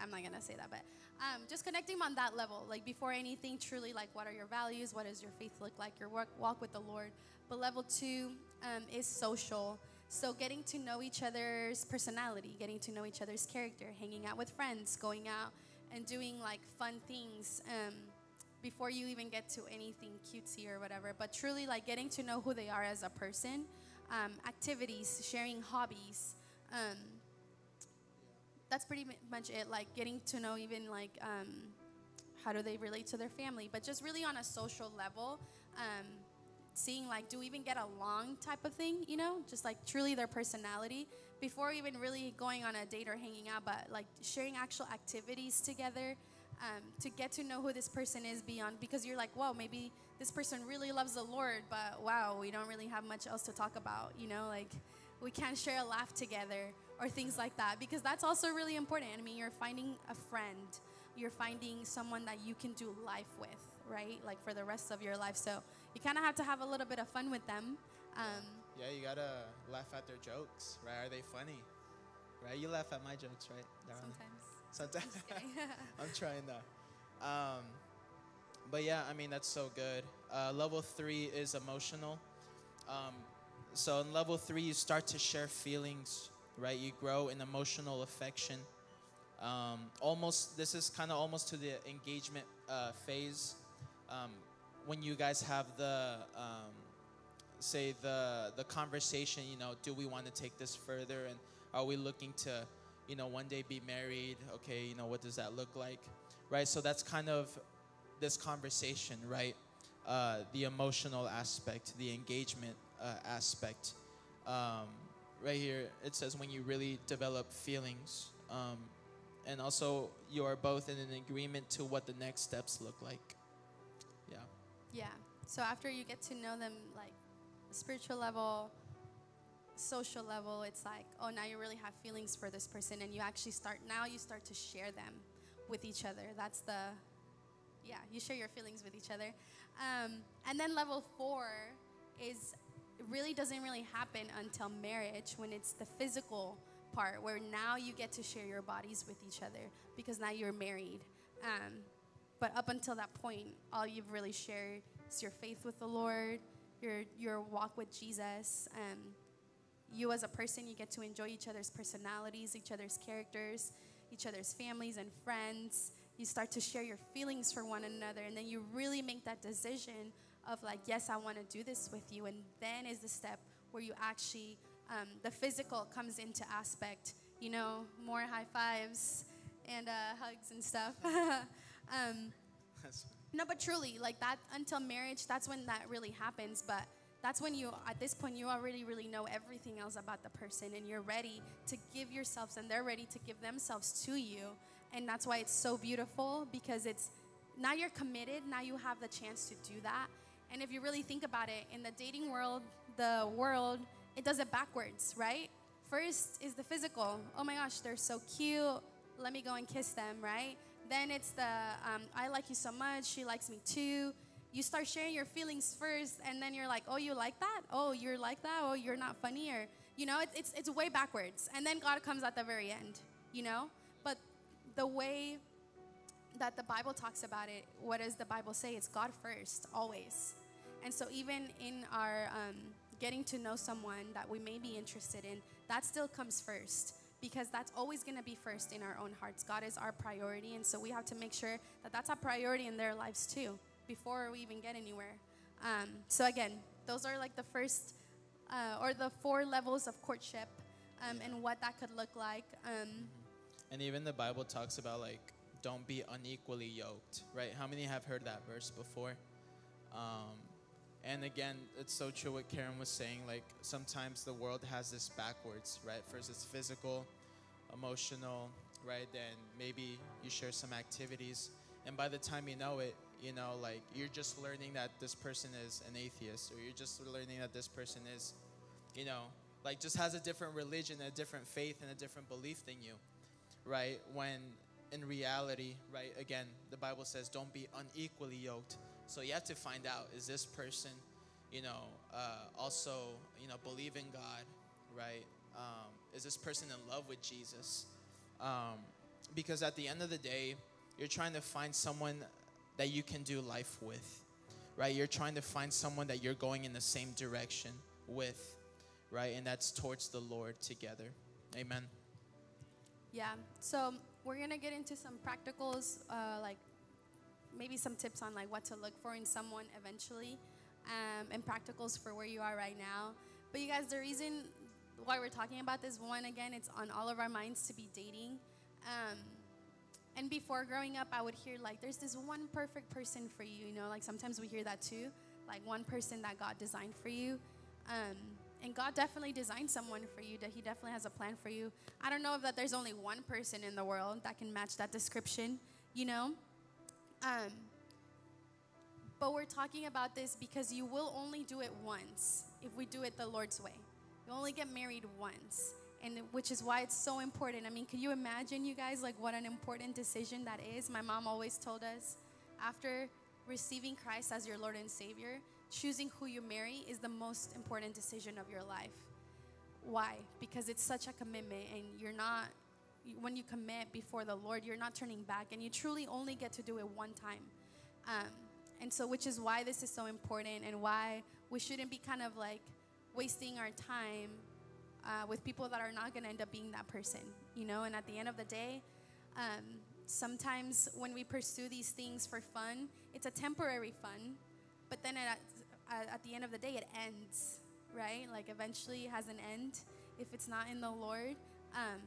I'm not gonna say that, but um, just connecting on that level, like before anything, truly, like what are your values? What does your faith look like? Your work, walk with the Lord. But level two um, is social. So getting to know each other's personality, getting to know each other's character, hanging out with friends, going out and doing like fun things um, before you even get to anything cutesy or whatever. But truly, like getting to know who they are as a person, um, activities, sharing hobbies. Um, that's pretty much it. Like getting to know even like um, how do they relate to their family, but just really on a social level. Um, seeing like do we even get along type of thing you know just like truly their personality before even really going on a date or hanging out but like sharing actual activities together um, to get to know who this person is beyond because you're like whoa maybe this person really loves the lord but wow we don't really have much else to talk about you know like we can't share a laugh together or things like that because that's also really important. I mean you're finding a friend. You're finding someone that you can do life with right? Like for the rest of your life. So you kind of have to have a little bit of fun with them. Um, Yeah, you gotta laugh at their jokes, right? Are they funny? Right? You laugh at my jokes, right? Sometimes Sometimes. kidding. I'm trying though. Um, but yeah, I mean that's so good. Uh, level three is emotional. Um, so in level three, you start to share feelings, right? You grow in emotional affection. Um, almost, this is kind of almost to the engagement uh, phase. Um, when you guys have the, um, say the the conversation, you know, do we want to take this further, and are we looking to, you know, one day be married? Okay, you know, what does that look like, right? So that's kind of this conversation, right? Uh, the emotional aspect, the engagement uh, aspect. Um, right here, it says when you really develop feelings, um, and also you are both in an agreement to what the next steps look like. Yeah. Yeah. So after you get to know them, like spiritual level, social level, it's like, oh, now you really have feelings for this person, and you actually start now you start to share them with each other. That's the, yeah, you share your feelings with each other, um, and then level four is really doesn't really happen until marriage when it's the physical part where now you get to share your bodies with each other because now you're married. Um, but up until that point, all you've really shared is your faith with the Lord, your your walk with Jesus. Um, you as a person, you get to enjoy each other's personalities, each other's characters, each other's families and friends. You start to share your feelings for one another, and then you really make that decision of like, yes, I want to do this with you. And then is the step where you actually, um, the physical comes into aspect. You know, more high fives and uh, hugs and stuff. um, no, but truly, like that until marriage, that's when that really happens. But that's when you, at this point, you already really know everything else about the person and you're ready to give yourselves and they're ready to give themselves to you. And that's why it's so beautiful because it's now you're committed, now you have the chance to do that. And if you really think about it, in the dating world, the world, it does it backwards, right? First is the physical. Oh my gosh, they're so cute. Let me go and kiss them, right? Then it's the um, I like you so much. She likes me too. You start sharing your feelings first, and then you're like, oh, you like that? Oh, you're like that? Oh, you're not funny, or you know, it's it's, it's way backwards. And then God comes at the very end, you know. But the way that the Bible talks about it, what does the Bible say? It's God first, always. And so, even in our um, getting to know someone that we may be interested in, that still comes first because that's always going to be first in our own hearts. God is our priority, and so we have to make sure that that's a priority in their lives too before we even get anywhere. Um, so, again, those are like the first uh, or the four levels of courtship um, and what that could look like. Um, And even the Bible talks about like don't be unequally yoked, right? How many have heard that verse before? Um, and again, it's so true what Karen was saying. Like sometimes the world has this backwards, right? First it's physical, emotional, right? Then maybe you share some activities, and by the time you know it, you know, like you're just learning that this person is an atheist, or you're just learning that this person is, you know, like just has a different religion, a different faith, and a different belief than you right? When in reality, right, again, the Bible says don't be unequally yoked. So you have to find out is this person, you know, uh, also, you know, believe in God, right? Um, is this person in love with Jesus? Um, because at the end of the day, You're trying to find someone that you can do life with, right? You're trying to find someone that you're going in the same direction with, right? And that's towards the Lord together. Amen. Yeah. So we're gonna get into some practicals, uh, like maybe some tips on like what to look for in someone eventually, um, and practicals for where you are right now. But you guys, the reason why we're talking about this one again, it's on all of our minds to be dating. Um, and before growing up, I would hear like, "There's this one perfect person for you." You know, like sometimes we hear that too, like one person that God designed for you. Um, and God definitely designed someone for you. That He definitely has a plan for you. I don't know if that there's only one person in the world that can match that description. You know, um, but we're talking about this because you will only do it once if we do it the Lord's way. You only get married once, and which is why it's so important. I mean, can you imagine, you guys, like what an important decision that is? My mom always told us after receiving Christ as your Lord and Savior, choosing who you marry is the most important decision of your life. Why? Because it's such a commitment, and you're not, when you commit before the Lord, you're not turning back, and you truly only get to do it one time. Um, and so, which is why this is so important, and why we shouldn't be kind of like wasting our time uh, with people that are not going to end up being that person, you know? And at the end of the day, um, sometimes when we pursue these things for fun, it's a temporary fun, but then at, at, the end of the day, it ends, right? Like eventually it has an end if it's not in the Lord. Um,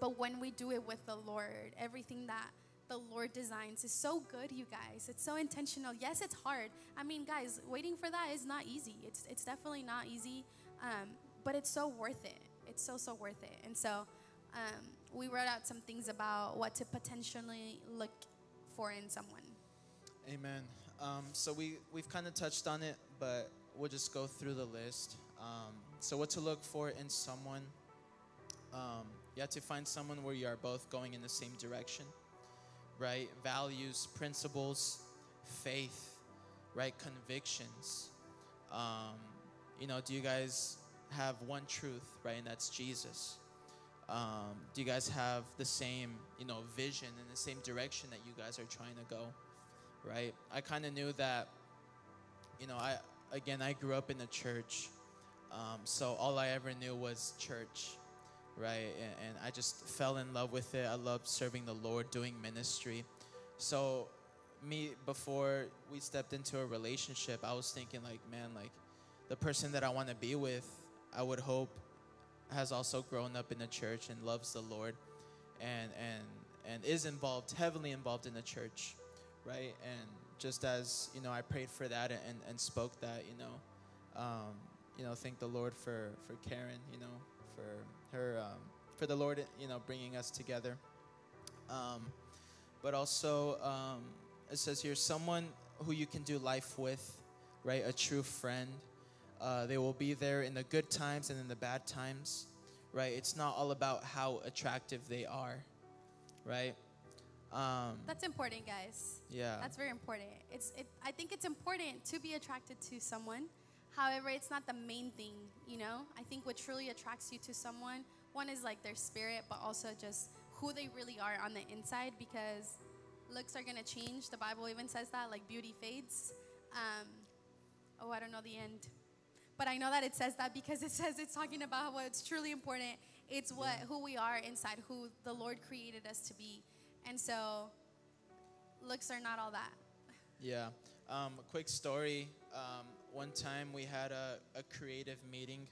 but when we do it with the Lord, everything that the Lord designs is so good, you guys. It's so intentional. Yes, it's hard. I mean, guys, waiting for that is not easy. It's it's definitely not easy, um, but it's so worth it. It's so so worth it. And so, um, we wrote out some things about what to potentially look for in someone. Amen. Um, so we we've kind of touched on it, but we'll just go through the list. Um, so what to look for in someone? You have to find someone where you are both going in the same direction, right? Values, principles, faith, right? Convictions. Um, you know, do you guys have one truth, right? And that's Jesus. Um, do you guys have the same, you know, vision and the same direction that you guys are trying to go? right? I kind of knew that, you know, I again I grew up in the church, um, so all I ever knew was church, right? And, and I just fell in love with it. I loved serving the Lord, doing ministry. So, me before we stepped into a relationship, I was thinking like, man, like the person that I want to be with, I would hope has also grown up in the church and loves the Lord, and and and is involved heavily involved in the church right? And just as you know, I prayed for that and, and spoke that, you know, um, you know, thank the Lord for for Karen, you know, for her, um, for the Lord, you know, bringing us together. Um, but also, um, it says here, someone who you can do life with, right? A true friend. Uh, they will be there in the good times and in the bad times, right? It's not all about how attractive they are, right? Um, That's important, guys. yeah. That's very important. It's it, I think it's important to be attracted to someone. However, it's not the main thing, you know? I think what truly attracts you to someone, one is like their spirit, but also just who they really are on the inside because looks are going to change. The Bible even says that, like beauty fades. Um, oh, I don't know the end. But I know that it says that because it says it's talking about what's truly important. It's what who we are inside, who the Lord created us to be. And so looks are not all that. Yeah. Um, a quick story. Um, one time we had a, a creative meeting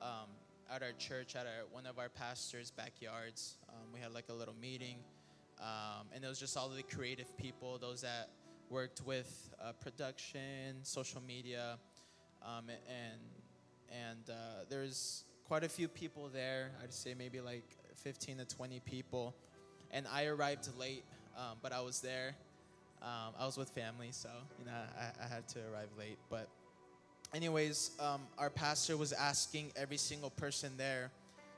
um, at our church, at our, one of our pastors' backyards. Um, we had like a little meeting, um, and it was just all the creative people, those that worked with uh, production, social media, um, and and uh, there's quite a few people there. I'd say maybe like 15 to 20 people, and I arrived late, um, but I was there. Um, I was with family, so you know I, I had to arrive late. But, anyways, um, our pastor was asking every single person there,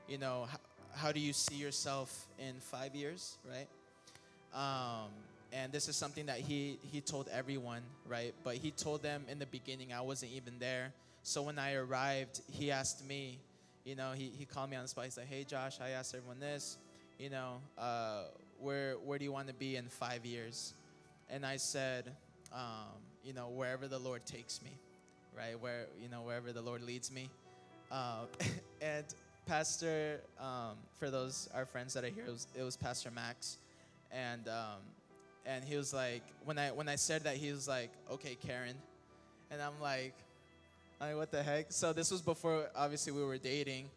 you know, how, how do you see yourself in five years, right? Um, and this is something that he he told everyone, right? But he told them in the beginning. I wasn't even there, so when I arrived, he asked me, you know, he he called me on the spot. He's like, "Hey, Josh, I asked everyone this." you know, uh, where where do you want to be in five years? And I said, um, you know, wherever the Lord takes me, right? Where you know wherever the Lord leads me. Uh, and Pastor, um, for those our friends that are here, it was, it was Pastor Max, and um, and he was like, when I when I said that, he was like, okay, Karen, and I'm like, I mean, what the heck? So this was before obviously we were dating,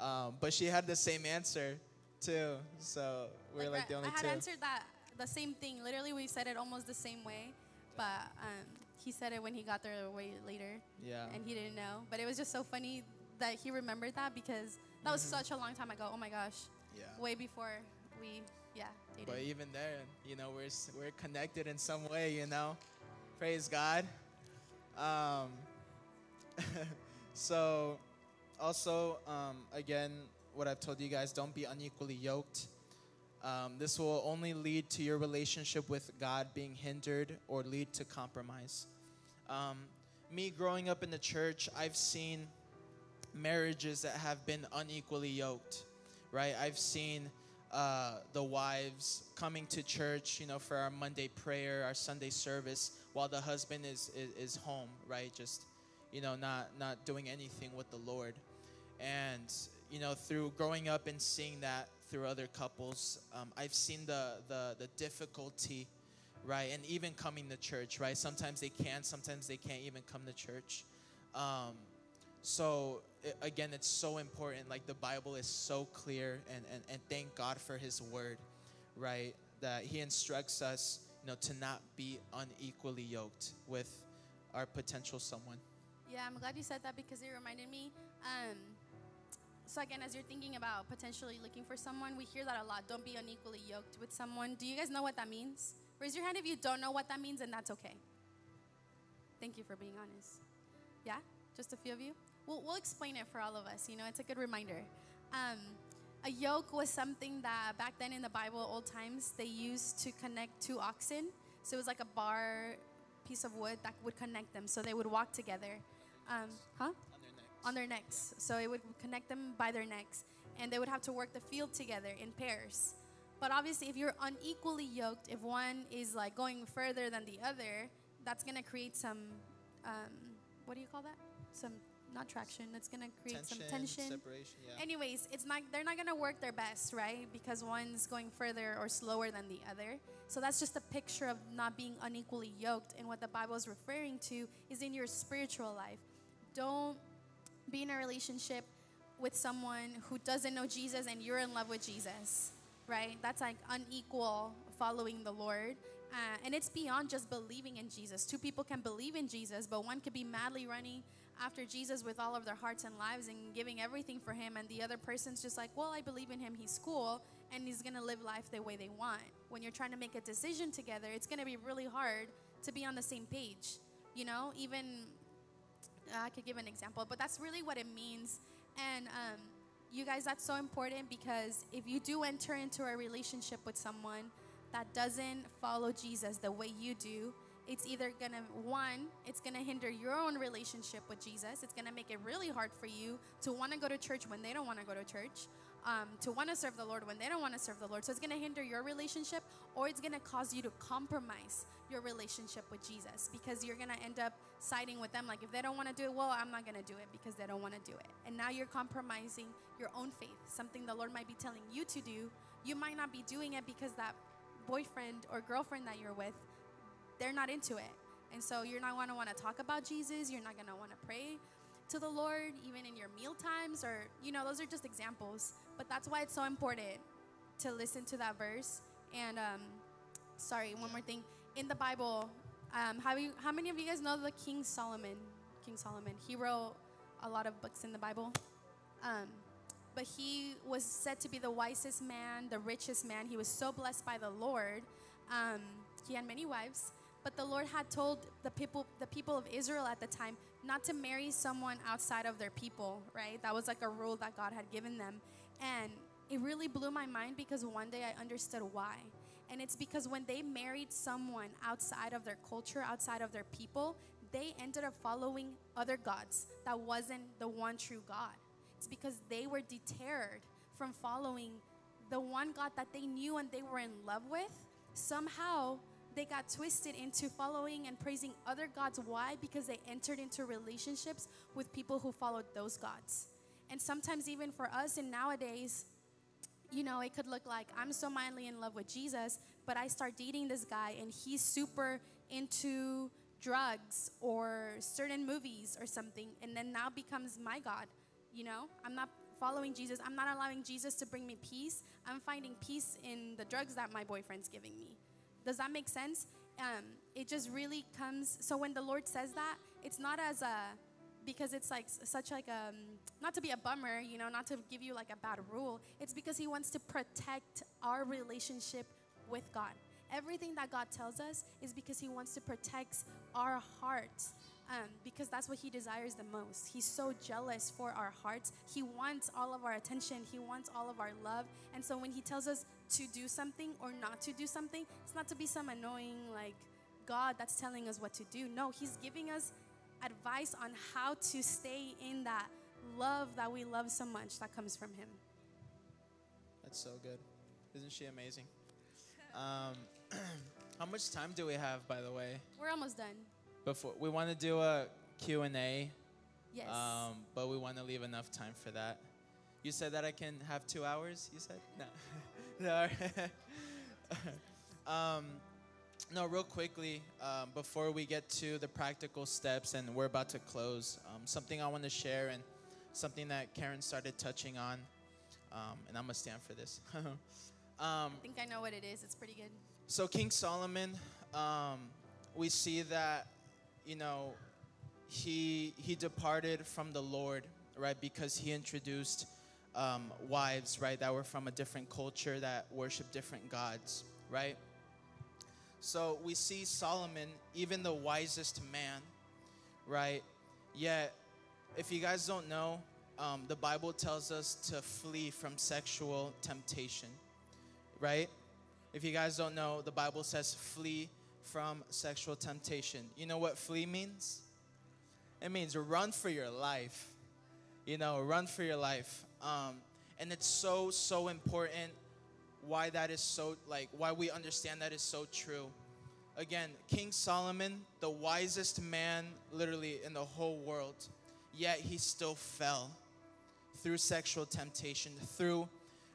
um, but she had the same answer too. So we are like the only two. I had two. answered that the same thing. Literally, we said it almost the same way, but um, he said it when he got there way later, Yeah. and he didn't know. But it was just so funny that he remembered that because that was such a long time ago. Oh my gosh, yeah. way before we, yeah, dated. But even there, you know, we're we're connected in some way, you know. Praise God. Um, so, also, um, again, what I've told you guys: don't be unequally yoked. Um, this will only lead to your relationship with God being hindered or lead to compromise. Um, me growing up in the church, I've seen marriages that have been unequally yoked, right? I've seen uh, the wives coming to church, you know, for our Monday prayer, our Sunday service, while the husband is, is, is home, right? Just, you know, not, not doing anything with the Lord. And, you know, through growing up and seeing that through other couples, um, I've seen the, the, the difficulty, right? And even coming to church, right? Sometimes they can, sometimes they can't even come to church. Um, so i- again, it's so important. Like the Bible is so clear, and, and, and thank God for His Word, right? That He instructs us, you know, to not be unequally yoked with our potential someone. Yeah, I'm glad you said that because it reminded me. Um, so again, as you're thinking about potentially looking for someone, we hear that a lot. Don't be unequally yoked with someone. Do you guys know what that means? Raise your hand if you don't know what that means, and that's okay. Thank you for being honest. Yeah, just a few of you. We'll, we'll explain it for all of us. You know, it's a good reminder. Um, a yoke was something that back then in the Bible, old times, they used to connect two oxen. So it was like a bar piece of wood that would connect them, so they would walk together. Um, huh? on their necks. So it would connect them by their necks. And they would have to work the field together in pairs. But obviously, if you're unequally yoked, if one is like going further than the other, that's going to create some, um, what do you call that? Some, not traction, it's going to create some tension. separation. Yeah. Anyways, it's not they're not gonna work their best, right? Because one's going further or slower than the other. So that's just a picture of not being unequally yoked. And what the Bible is referring to is in your spiritual life. Don't be in a relationship with someone who doesn't know Jesus and you're in love with Jesus, right? That's like unequal following the Lord. Uh, and it's beyond just believing in Jesus. Two people can believe in Jesus, but one could be madly running after Jesus with all of their hearts and lives and giving everything for him, and the other person's just like, well, I believe in him, he's cool, and he's gonna live life the way they want. When you're trying to make a decision together, it's gonna be really hard to be on the same page. You know, even I could give an example, but that's really what it means. And um, you guys, that's so important because if you do enter into a relationship with someone that doesn't follow Jesus the way you do, it's either gonna, one, it's gonna hinder your own relationship with Jesus. It's gonna make it really hard for you to wanna go to church when they don't wanna go to church, um, to wanna serve the Lord when they don't wanna serve the Lord. So it's gonna hinder your relationship or it's gonna cause you to compromise your relationship with Jesus because you're gonna end up siding with them. Like, if they don't wanna do it, well, I'm not gonna do it because they don't wanna do it. And now you're compromising your own faith, something the Lord might be telling you to do. You might not be doing it because that boyfriend or girlfriend that you're with they're not into it. And so you're not going to want to talk about Jesus. You're not going to want to pray to the Lord, even in your meal times, or, you know, those are just examples. But that's why it's so important to listen to that verse. And, um, sorry, one more thing. In the Bible, um, how, you, how many of you guys know the King Solomon? King Solomon. He wrote a lot of books in the Bible. Um, but he was said to be the wisest man, the richest man. He was so blessed by the Lord. Um, he had many wives, but the Lord had told the people, the people of Israel at the time, not to marry someone outside of their people. Right? That was like a rule that God had given them, and it really blew my mind because one day I understood why. And it's because when they married someone outside of their culture, outside of their people, they ended up following other gods that wasn't the one true God. It's because they were deterred from following the one God that they knew and they were in love with, somehow they got twisted into following and praising other gods. Why? Because they entered into relationships with people who followed those gods. And sometimes, even for us, and nowadays, you know, it could look like I'm so madly in love with Jesus, but I start dating this guy and he's super into drugs or certain movies or something, and then now becomes my God. You know, I'm not following Jesus. I'm not allowing Jesus to bring me peace. I'm finding peace in the drugs that my boyfriend's giving me. Does that make sense? Um, it just really comes. So when the Lord says that, it's not as a because it's like such like a um, not to be a bummer, you know, not to give you like a bad rule. It's because He wants to protect our relationship with God. Everything that God tells us is because He wants to protect our hearts. Um, because that's what he desires the most. He's so jealous for our hearts. He wants all of our attention. He wants all of our love. And so when he tells us to do something or not to do something, it's not to be some annoying, like, God that's telling us what to do. No, he's giving us advice on how to stay in that love that we love so much that comes from him. That's so good. Isn't she amazing? Um, how much time do we have, by the way? We're almost done. Before we want to do a Q and A, Yes. um, but we want to leave enough time for that. You said that I can have two hours. You said no. no. um, no, real quickly um, before we get to the practical steps and we're about to close. Um, something I want to share and something that Karen started touching on, um, and I'm gonna stand for this. um, I think I know what it is. It's pretty good. so King Solomon, um, we see that, you know, he he departed from the Lord, right? Because he introduced um, wives, right, that were from a different culture that worship different gods, right? So we see Solomon, even the wisest man, right? Yet, if you guys don't know, um, the Bible tells us to flee from sexual temptation, right? If you guys don't know, the Bible says flee from sexual temptation. You know what flee means? It means run for your life. You know, run for your life. Um, and it's so, so important why that is so, like, why we understand that is so true. Again, King Solomon, the wisest man literally in the whole world, yet he still fell through sexual temptation, through,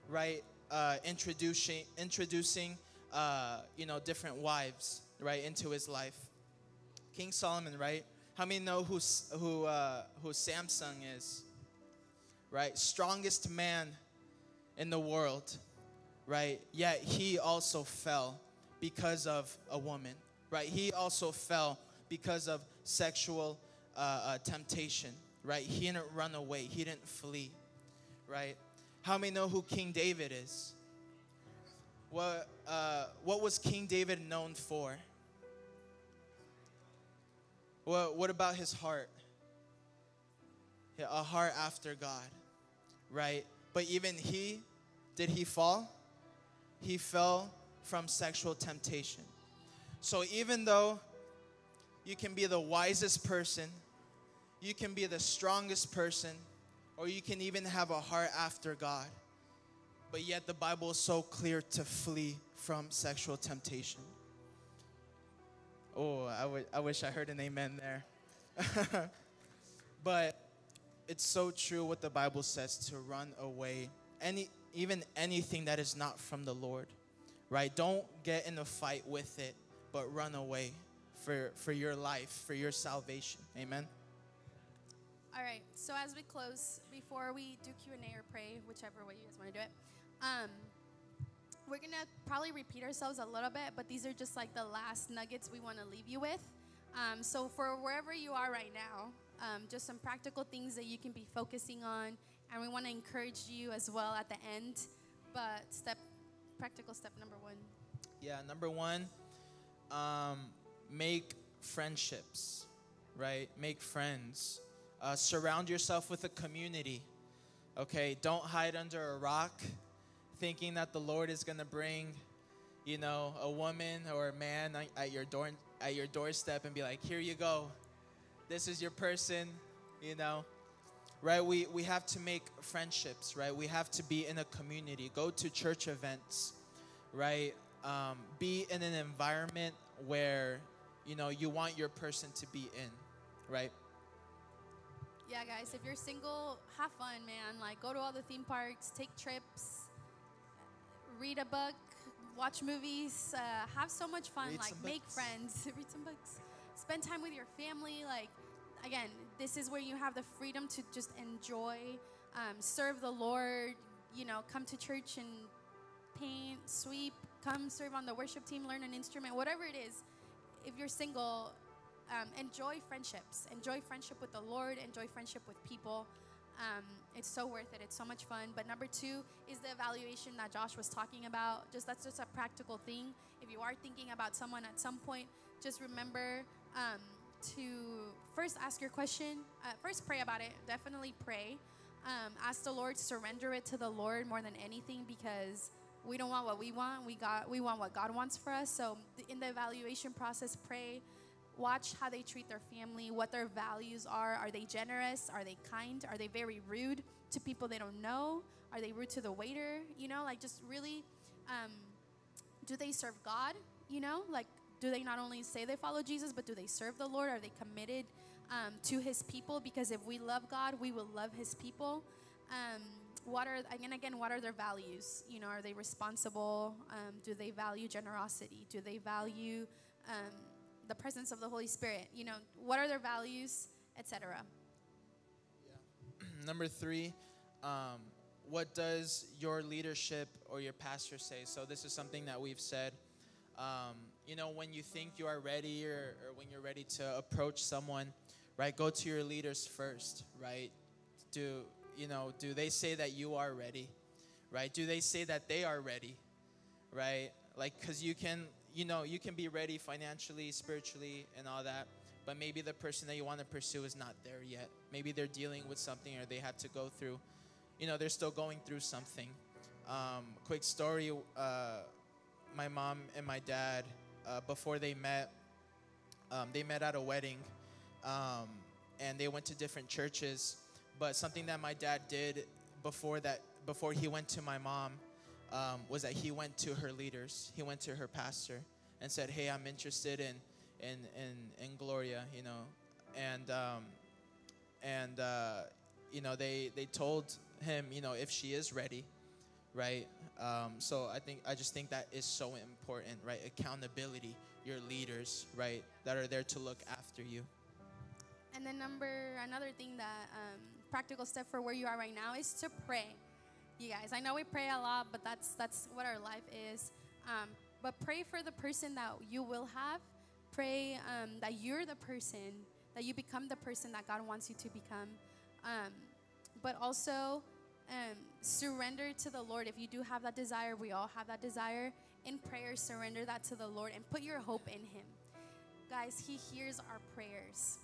right, uh, introducing, introducing, uh, you know, different wives, right, into his life. King Solomon, right? How many know who who uh, who Samson is? Right, strongest man in the world, right? Yet he also fell because of a woman, right? He also fell because of sexual uh, uh, temptation, right? He didn't run away, he didn't flee, right? How many know who King David is? What, uh, what was King David known for? What, what about his heart? A heart after God, right? But even he, did he fall? He fell from sexual temptation. So even though you can be the wisest person, you can be the strongest person, or you can even have a heart after God, but yet the Bible is so clear to flee from sexual temptation. Oh, I, w- I wish I heard an amen there. but it's so true what the Bible says to run away. Any, even anything that is not from the Lord, right? Don't get in a fight with it, but run away for, for your life, for your salvation. Amen. All right. So as we close, before we do Q and A or pray, whichever way you guys want to do it, um, we're gonna probably repeat ourselves a little bit, but these are just like the last nuggets we want to leave you with. Um, so for wherever you are right now, um, just some practical things that you can be focusing on, and we want to encourage you as well at the end. But step, practical step number one. Yeah, number one, um, make friendships, right? Make friends. Uh, surround yourself with a community, okay? Don't hide under a rock thinking that the Lord is going to bring, you know, a woman or a man at your door at your doorstep and be like, "Here you go. This is your person," you know. Right? We, we have to make friendships, right? We have to be in a community, go to church events, right? Um, be in an environment where, you know, you want your person to be in, right? Yeah, guys, if you're single, have fun, man. Like, go to all the theme parks, take trips, read a book, watch movies, uh, have so much fun. Read like, make friends, read some books, spend time with your family. Like, again, this is where you have the freedom to just enjoy, um, serve the Lord. You know, come to church and paint, sweep, come serve on the worship team, learn an instrument, whatever it is. If you're single, um, enjoy friendships. Enjoy friendship with the Lord. Enjoy friendship with people. Um, it's so worth it. It's so much fun. But number two is the evaluation that Josh was talking about. Just that's just a practical thing. If you are thinking about someone at some point, just remember um, to first ask your question. Uh, first, pray about it. Definitely pray. Um, ask the Lord. Surrender it to the Lord more than anything because we don't want what we want. We got we want what God wants for us. So in the evaluation process, pray watch how they treat their family, what their values are. Are they generous? Are they kind? Are they very rude to people they don't know? Are they rude to the waiter? You know, like just really, um, do they serve God? You know, like do they not only say they follow Jesus, but do they serve the Lord? Are they committed um, to His people? Because if we love God, we will love His people. Um, what are again again what are their values you know are they responsible um, do they value generosity do they value um, the presence of the Holy Spirit. You know, what are their values, etc. Number three, um, what does your leadership or your pastor say? So, this is something that we've said. Um, you know, when you think you are ready or, or when you're ready to approach someone, right, go to your leaders first, right? Do, you know, do they say that you are ready, right? Do they say that they are ready, right? Like, because you can, you know, you can be ready financially, spiritually, and all that, but maybe the person that you want to pursue is not there yet. Maybe they're dealing with something or they had to go through, you know, they're still going through something. Um, quick story uh, my mom and my dad, uh, before they met, um, they met at a wedding um, and they went to different churches. But something that my dad did before that, before he went to my mom, um, was that he went to her leaders. He went to her pastor and said, "Hey, I'm interested in in in, in Gloria, you know," and um, and uh, you know they they told him, you know, if she is ready, right? Um, so I think I just think that is so important, right? Accountability, your leaders, right, that are there to look after you. And then number another thing that um, practical step for where you are right now is to pray. You guys, I know we pray a lot, but that's that's what our life is. Um, but pray for the person that you will have. Pray um, that you're the person that you become the person that God wants you to become. Um, but also um, surrender to the Lord. If you do have that desire, we all have that desire. In prayer, surrender that to the Lord and put your hope in Him. Guys, He hears our prayers.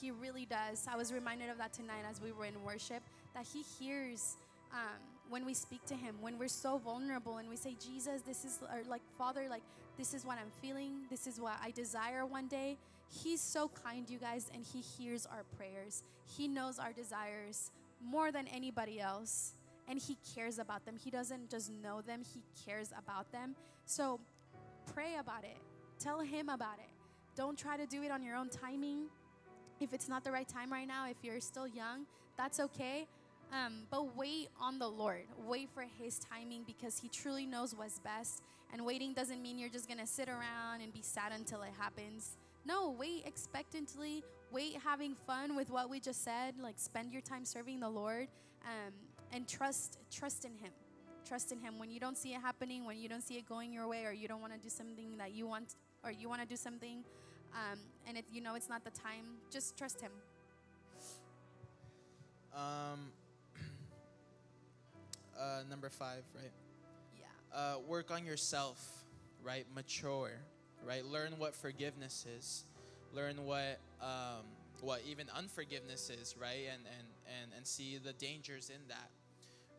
He really does. I was reminded of that tonight as we were in worship that He hears um, when we speak to Him, when we're so vulnerable and we say, Jesus, this is, or like, Father, like, this is what I'm feeling. This is what I desire one day. He's so kind, you guys, and He hears our prayers. He knows our desires more than anybody else, and He cares about them. He doesn't just know them, He cares about them. So pray about it, tell Him about it. Don't try to do it on your own timing. If it's not the right time right now, if you're still young, that's okay. Um, but wait on the Lord. Wait for His timing because He truly knows what's best. And waiting doesn't mean you're just gonna sit around and be sad until it happens. No, wait expectantly. Wait having fun with what we just said. Like spend your time serving the Lord, um, and trust trust in Him. Trust in Him. When you don't see it happening, when you don't see it going your way, or you don't want to do something that you want, or you want to do something, um, and it, you know it's not the time, just trust Him. Um, uh, number five, right? Yeah. uh, work on yourself, right? Mature, right? Learn what forgiveness is. Learn what um, what even unforgiveness is, right? And, and and and see the dangers in that,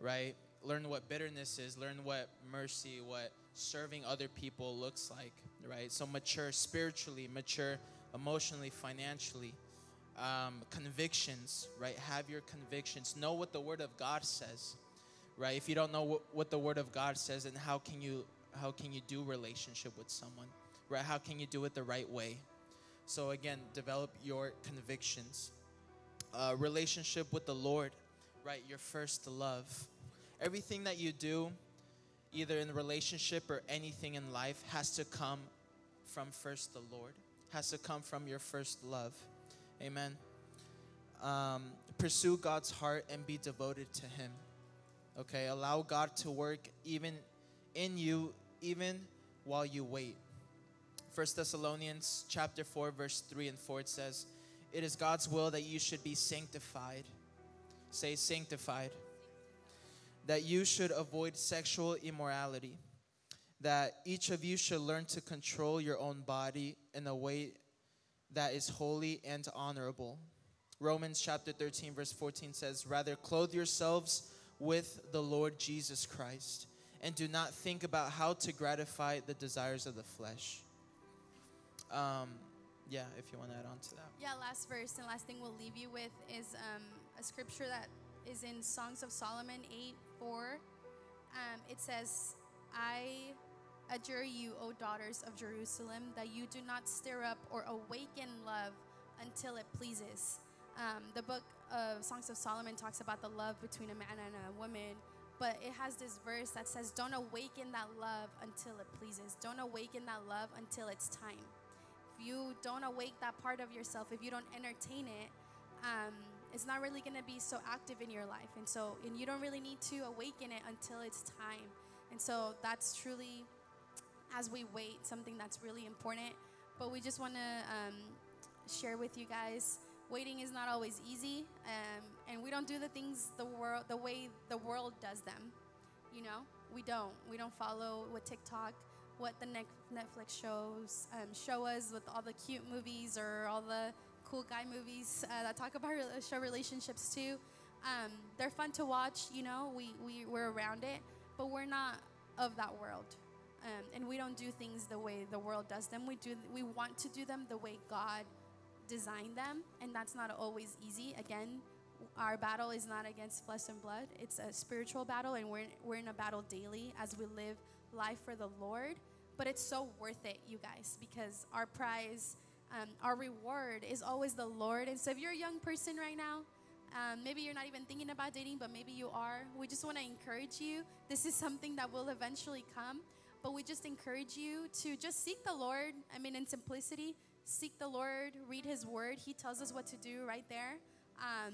right? Learn what bitterness is. Learn what mercy, what serving other people looks like, right? So mature spiritually, mature emotionally, financially. um, convictions, right? Have your convictions. Know what the Word of God says, right? If you don't know what, what the Word of God says, then how can you how can you do relationship with someone, right? How can you do it the right way? So again, develop your convictions. Uh, relationship with the Lord, right? Your first love. Everything that you do, either in relationship or anything in life, has to come from first the Lord. Has to come from your first love. Amen. Um, pursue God's heart and be devoted to Him. Okay, allow God to work even in you, even while you wait. First Thessalonians chapter 4, verse 3 and 4, it says, It is God's will that you should be sanctified. Say sanctified. That you should avoid sexual immorality. That each of you should learn to control your own body in a way that is holy and honorable. Romans chapter 13, verse 14 says, Rather clothe yourselves with the Lord Jesus Christ and do not think about how to gratify the desires of the flesh. Um, yeah, if you want to add on to that. Yeah, last verse and last thing we'll leave you with is um, a scripture that is in Songs of Solomon 8 4. Um, it says, I adjure you, O daughters of Jerusalem, that you do not stir up or awaken love until it pleases. Um, the book of Songs of Solomon talks about the love between a man and a woman, but it has this verse that says, Don't awaken that love until it pleases. Don't awaken that love until it's time. You don't awake that part of yourself, if you don't entertain it, um, it's not really going to be so active in your life. And so, and you don't really need to awaken it until it's time. And so, that's truly, as we wait, something that's really important. But we just want to um, share with you guys waiting is not always easy, um, and we don't do the things the world the way the world does them. You know, we don't. We don't follow what TikTok, what the Netflix shows um, show us with all the cute movies or all the cool guy movies uh, that talk about show relationships too. Um, they're fun to watch. You know, we we we're around it, but we're not of that world. Um, and we don't do things the way the world does them. We do. We want to do them the way God designed them, and that's not always easy. Again, our battle is not against flesh and blood, it's a spiritual battle, and we're, we're in a battle daily as we live life for the Lord. But it's so worth it, you guys, because our prize, um, our reward is always the Lord. And so if you're a young person right now, um, maybe you're not even thinking about dating, but maybe you are. We just want to encourage you. This is something that will eventually come, but we just encourage you to just seek the Lord. I mean, in simplicity, seek the Lord, read His Word. He tells us what to do right there. Um,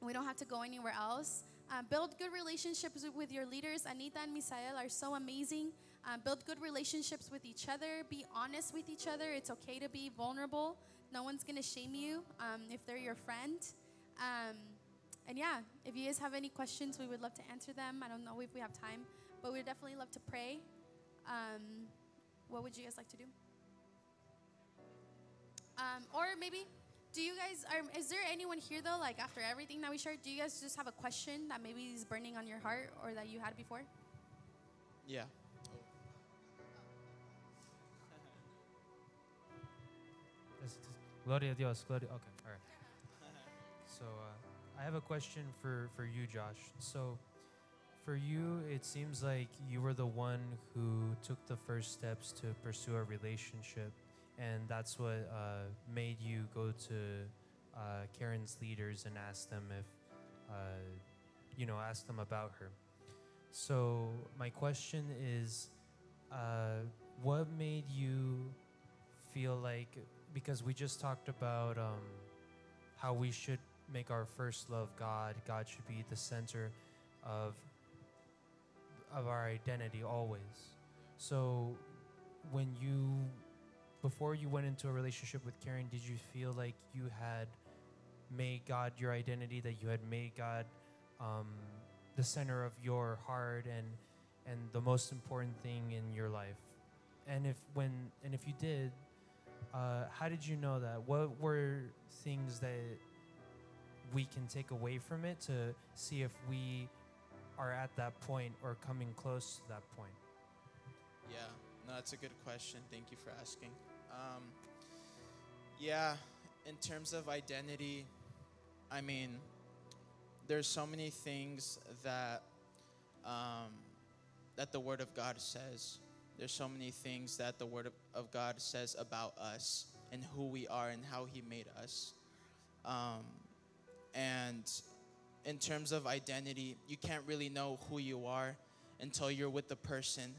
we don't have to go anywhere else. Uh, build good relationships with your leaders. Anita and Misael are so amazing. Uh, build good relationships with each other. Be honest with each other. It's okay to be vulnerable. No one's going to shame you um, if they're your friend. Um, and yeah, if you guys have any questions, we would love to answer them. I don't know if we have time, but we'd definitely love to pray. Um, what would you guys like to do? Um, or maybe, do you guys are? Is there anyone here though? Like after everything that we shared, do you guys just have a question that maybe is burning on your heart or that you had before? Yeah. Yes. Gloria a Dios. Gloria. Okay, all right. So uh, I have a question for for you, Josh. So for you, it seems like you were the one who took the first steps to pursue a relationship, and that's what uh, made you go to uh, Karen's leaders and ask them if, uh, you know, ask them about her. So my question is, uh, what made you feel like because we just talked about um, how we should make our first love God. God should be the center of of our identity always. So when you before you went into a relationship with Karen, did you feel like you had made God your identity, that you had made God um, the center of your heart and and the most important thing in your life? And if when and if you did, uh, how did you know that? What were things that we can take away from it to see if we are at that point or coming close to that point? Yeah, no, that's a good question. Thank you for asking. Um, yeah, in terms of identity, I mean, there's so many things that um, that the Word of God says. There's so many things that the Word of, God says about us and who we are and how He made us. Um, and in terms of identity, you can't really know who you are until you're with the person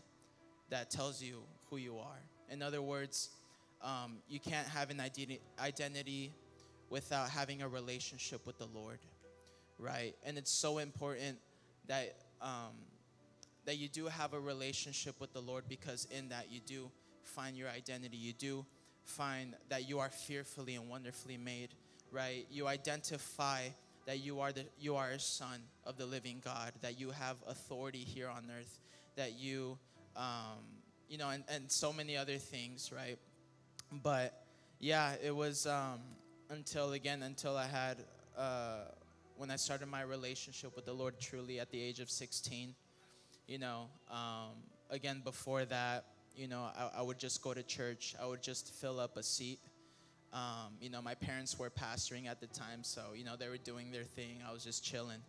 that tells you who you are. In other words, um, you can't have an identi- identity without having a relationship with the Lord, right? And it's so important that um, that you do have a relationship with the Lord because in that you do find your identity. You do find that you are fearfully and wonderfully made, right? You identify that you are the you are a son of the living God, that you have authority here on earth, that you um, you know, and, and so many other things, right? But yeah, it was um, until again until I had uh, when I started my relationship with the Lord truly at the age of 16. You know, um, again before that, you know, I, I, would just go to church. I would just fill up a seat. Um, you know, my parents were pastoring at the time, so you know they were doing their thing. I was just chilling,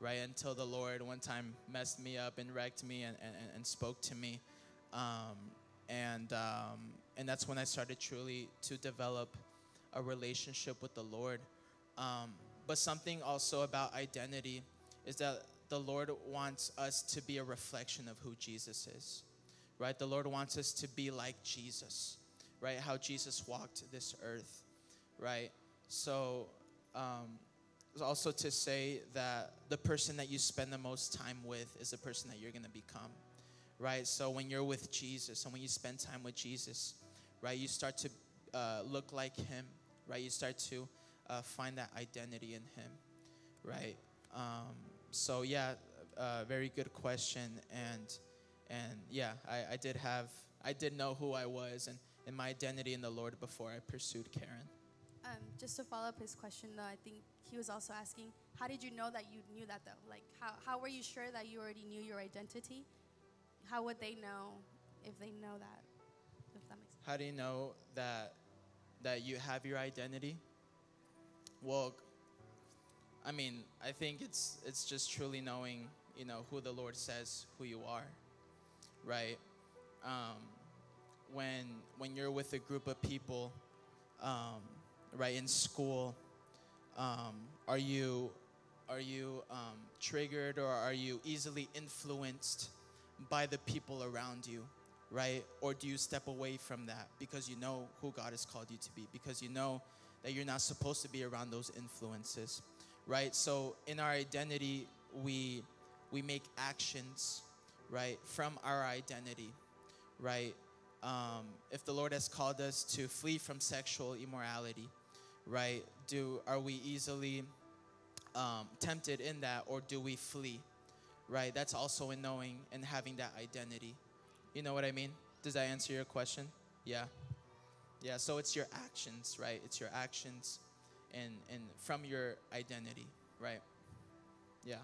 right? Until the Lord one time messed me up and wrecked me and, and, and spoke to me. Um, and um, and that's when I started truly to develop a relationship with the Lord. Um, but something also about identity is that the Lord wants us to be a reflection of who Jesus is, right? The Lord wants us to be like Jesus, right? How Jesus walked this earth, right? So, um, also to say that the person that you spend the most time with is the person that you're going to become right? So when you're with Jesus and when you spend time with Jesus, right, you start to uh, look like Him, right? You start to uh, find that identity in Him, right? Um, so yeah, uh, very good question, and and yeah, I, I did have, I did know who I was and, and my identity in the Lord before I pursued Karen. Um, just to follow up his question, though, I think he was also asking, how did you know that you knew that, though? Like, how, how were you sure that you already knew your identity? how would they know if they know that? If that. How do you know that that you have your identity? Well, I mean, I think it's it's just truly knowing, you know, who the Lord says who you are, right? Um, when when you're with a group of people, um, right in school, um, are you are you um, triggered or are you easily influenced by the people around you, right? Or do you step away from that because you know who God has called you to be, because you know that you're not supposed to be around those influences, right? So in our identity, we we make actions, right, from our identity, right? Um, if the Lord has called us to flee from sexual immorality, right? Do are we easily um, tempted in that, or do we flee? right? That's also in knowing and having that identity. You know what I mean? Does that answer your question? Yeah. Yeah, so it's your actions, right? It's your actions and and from your identity, right? Yeah.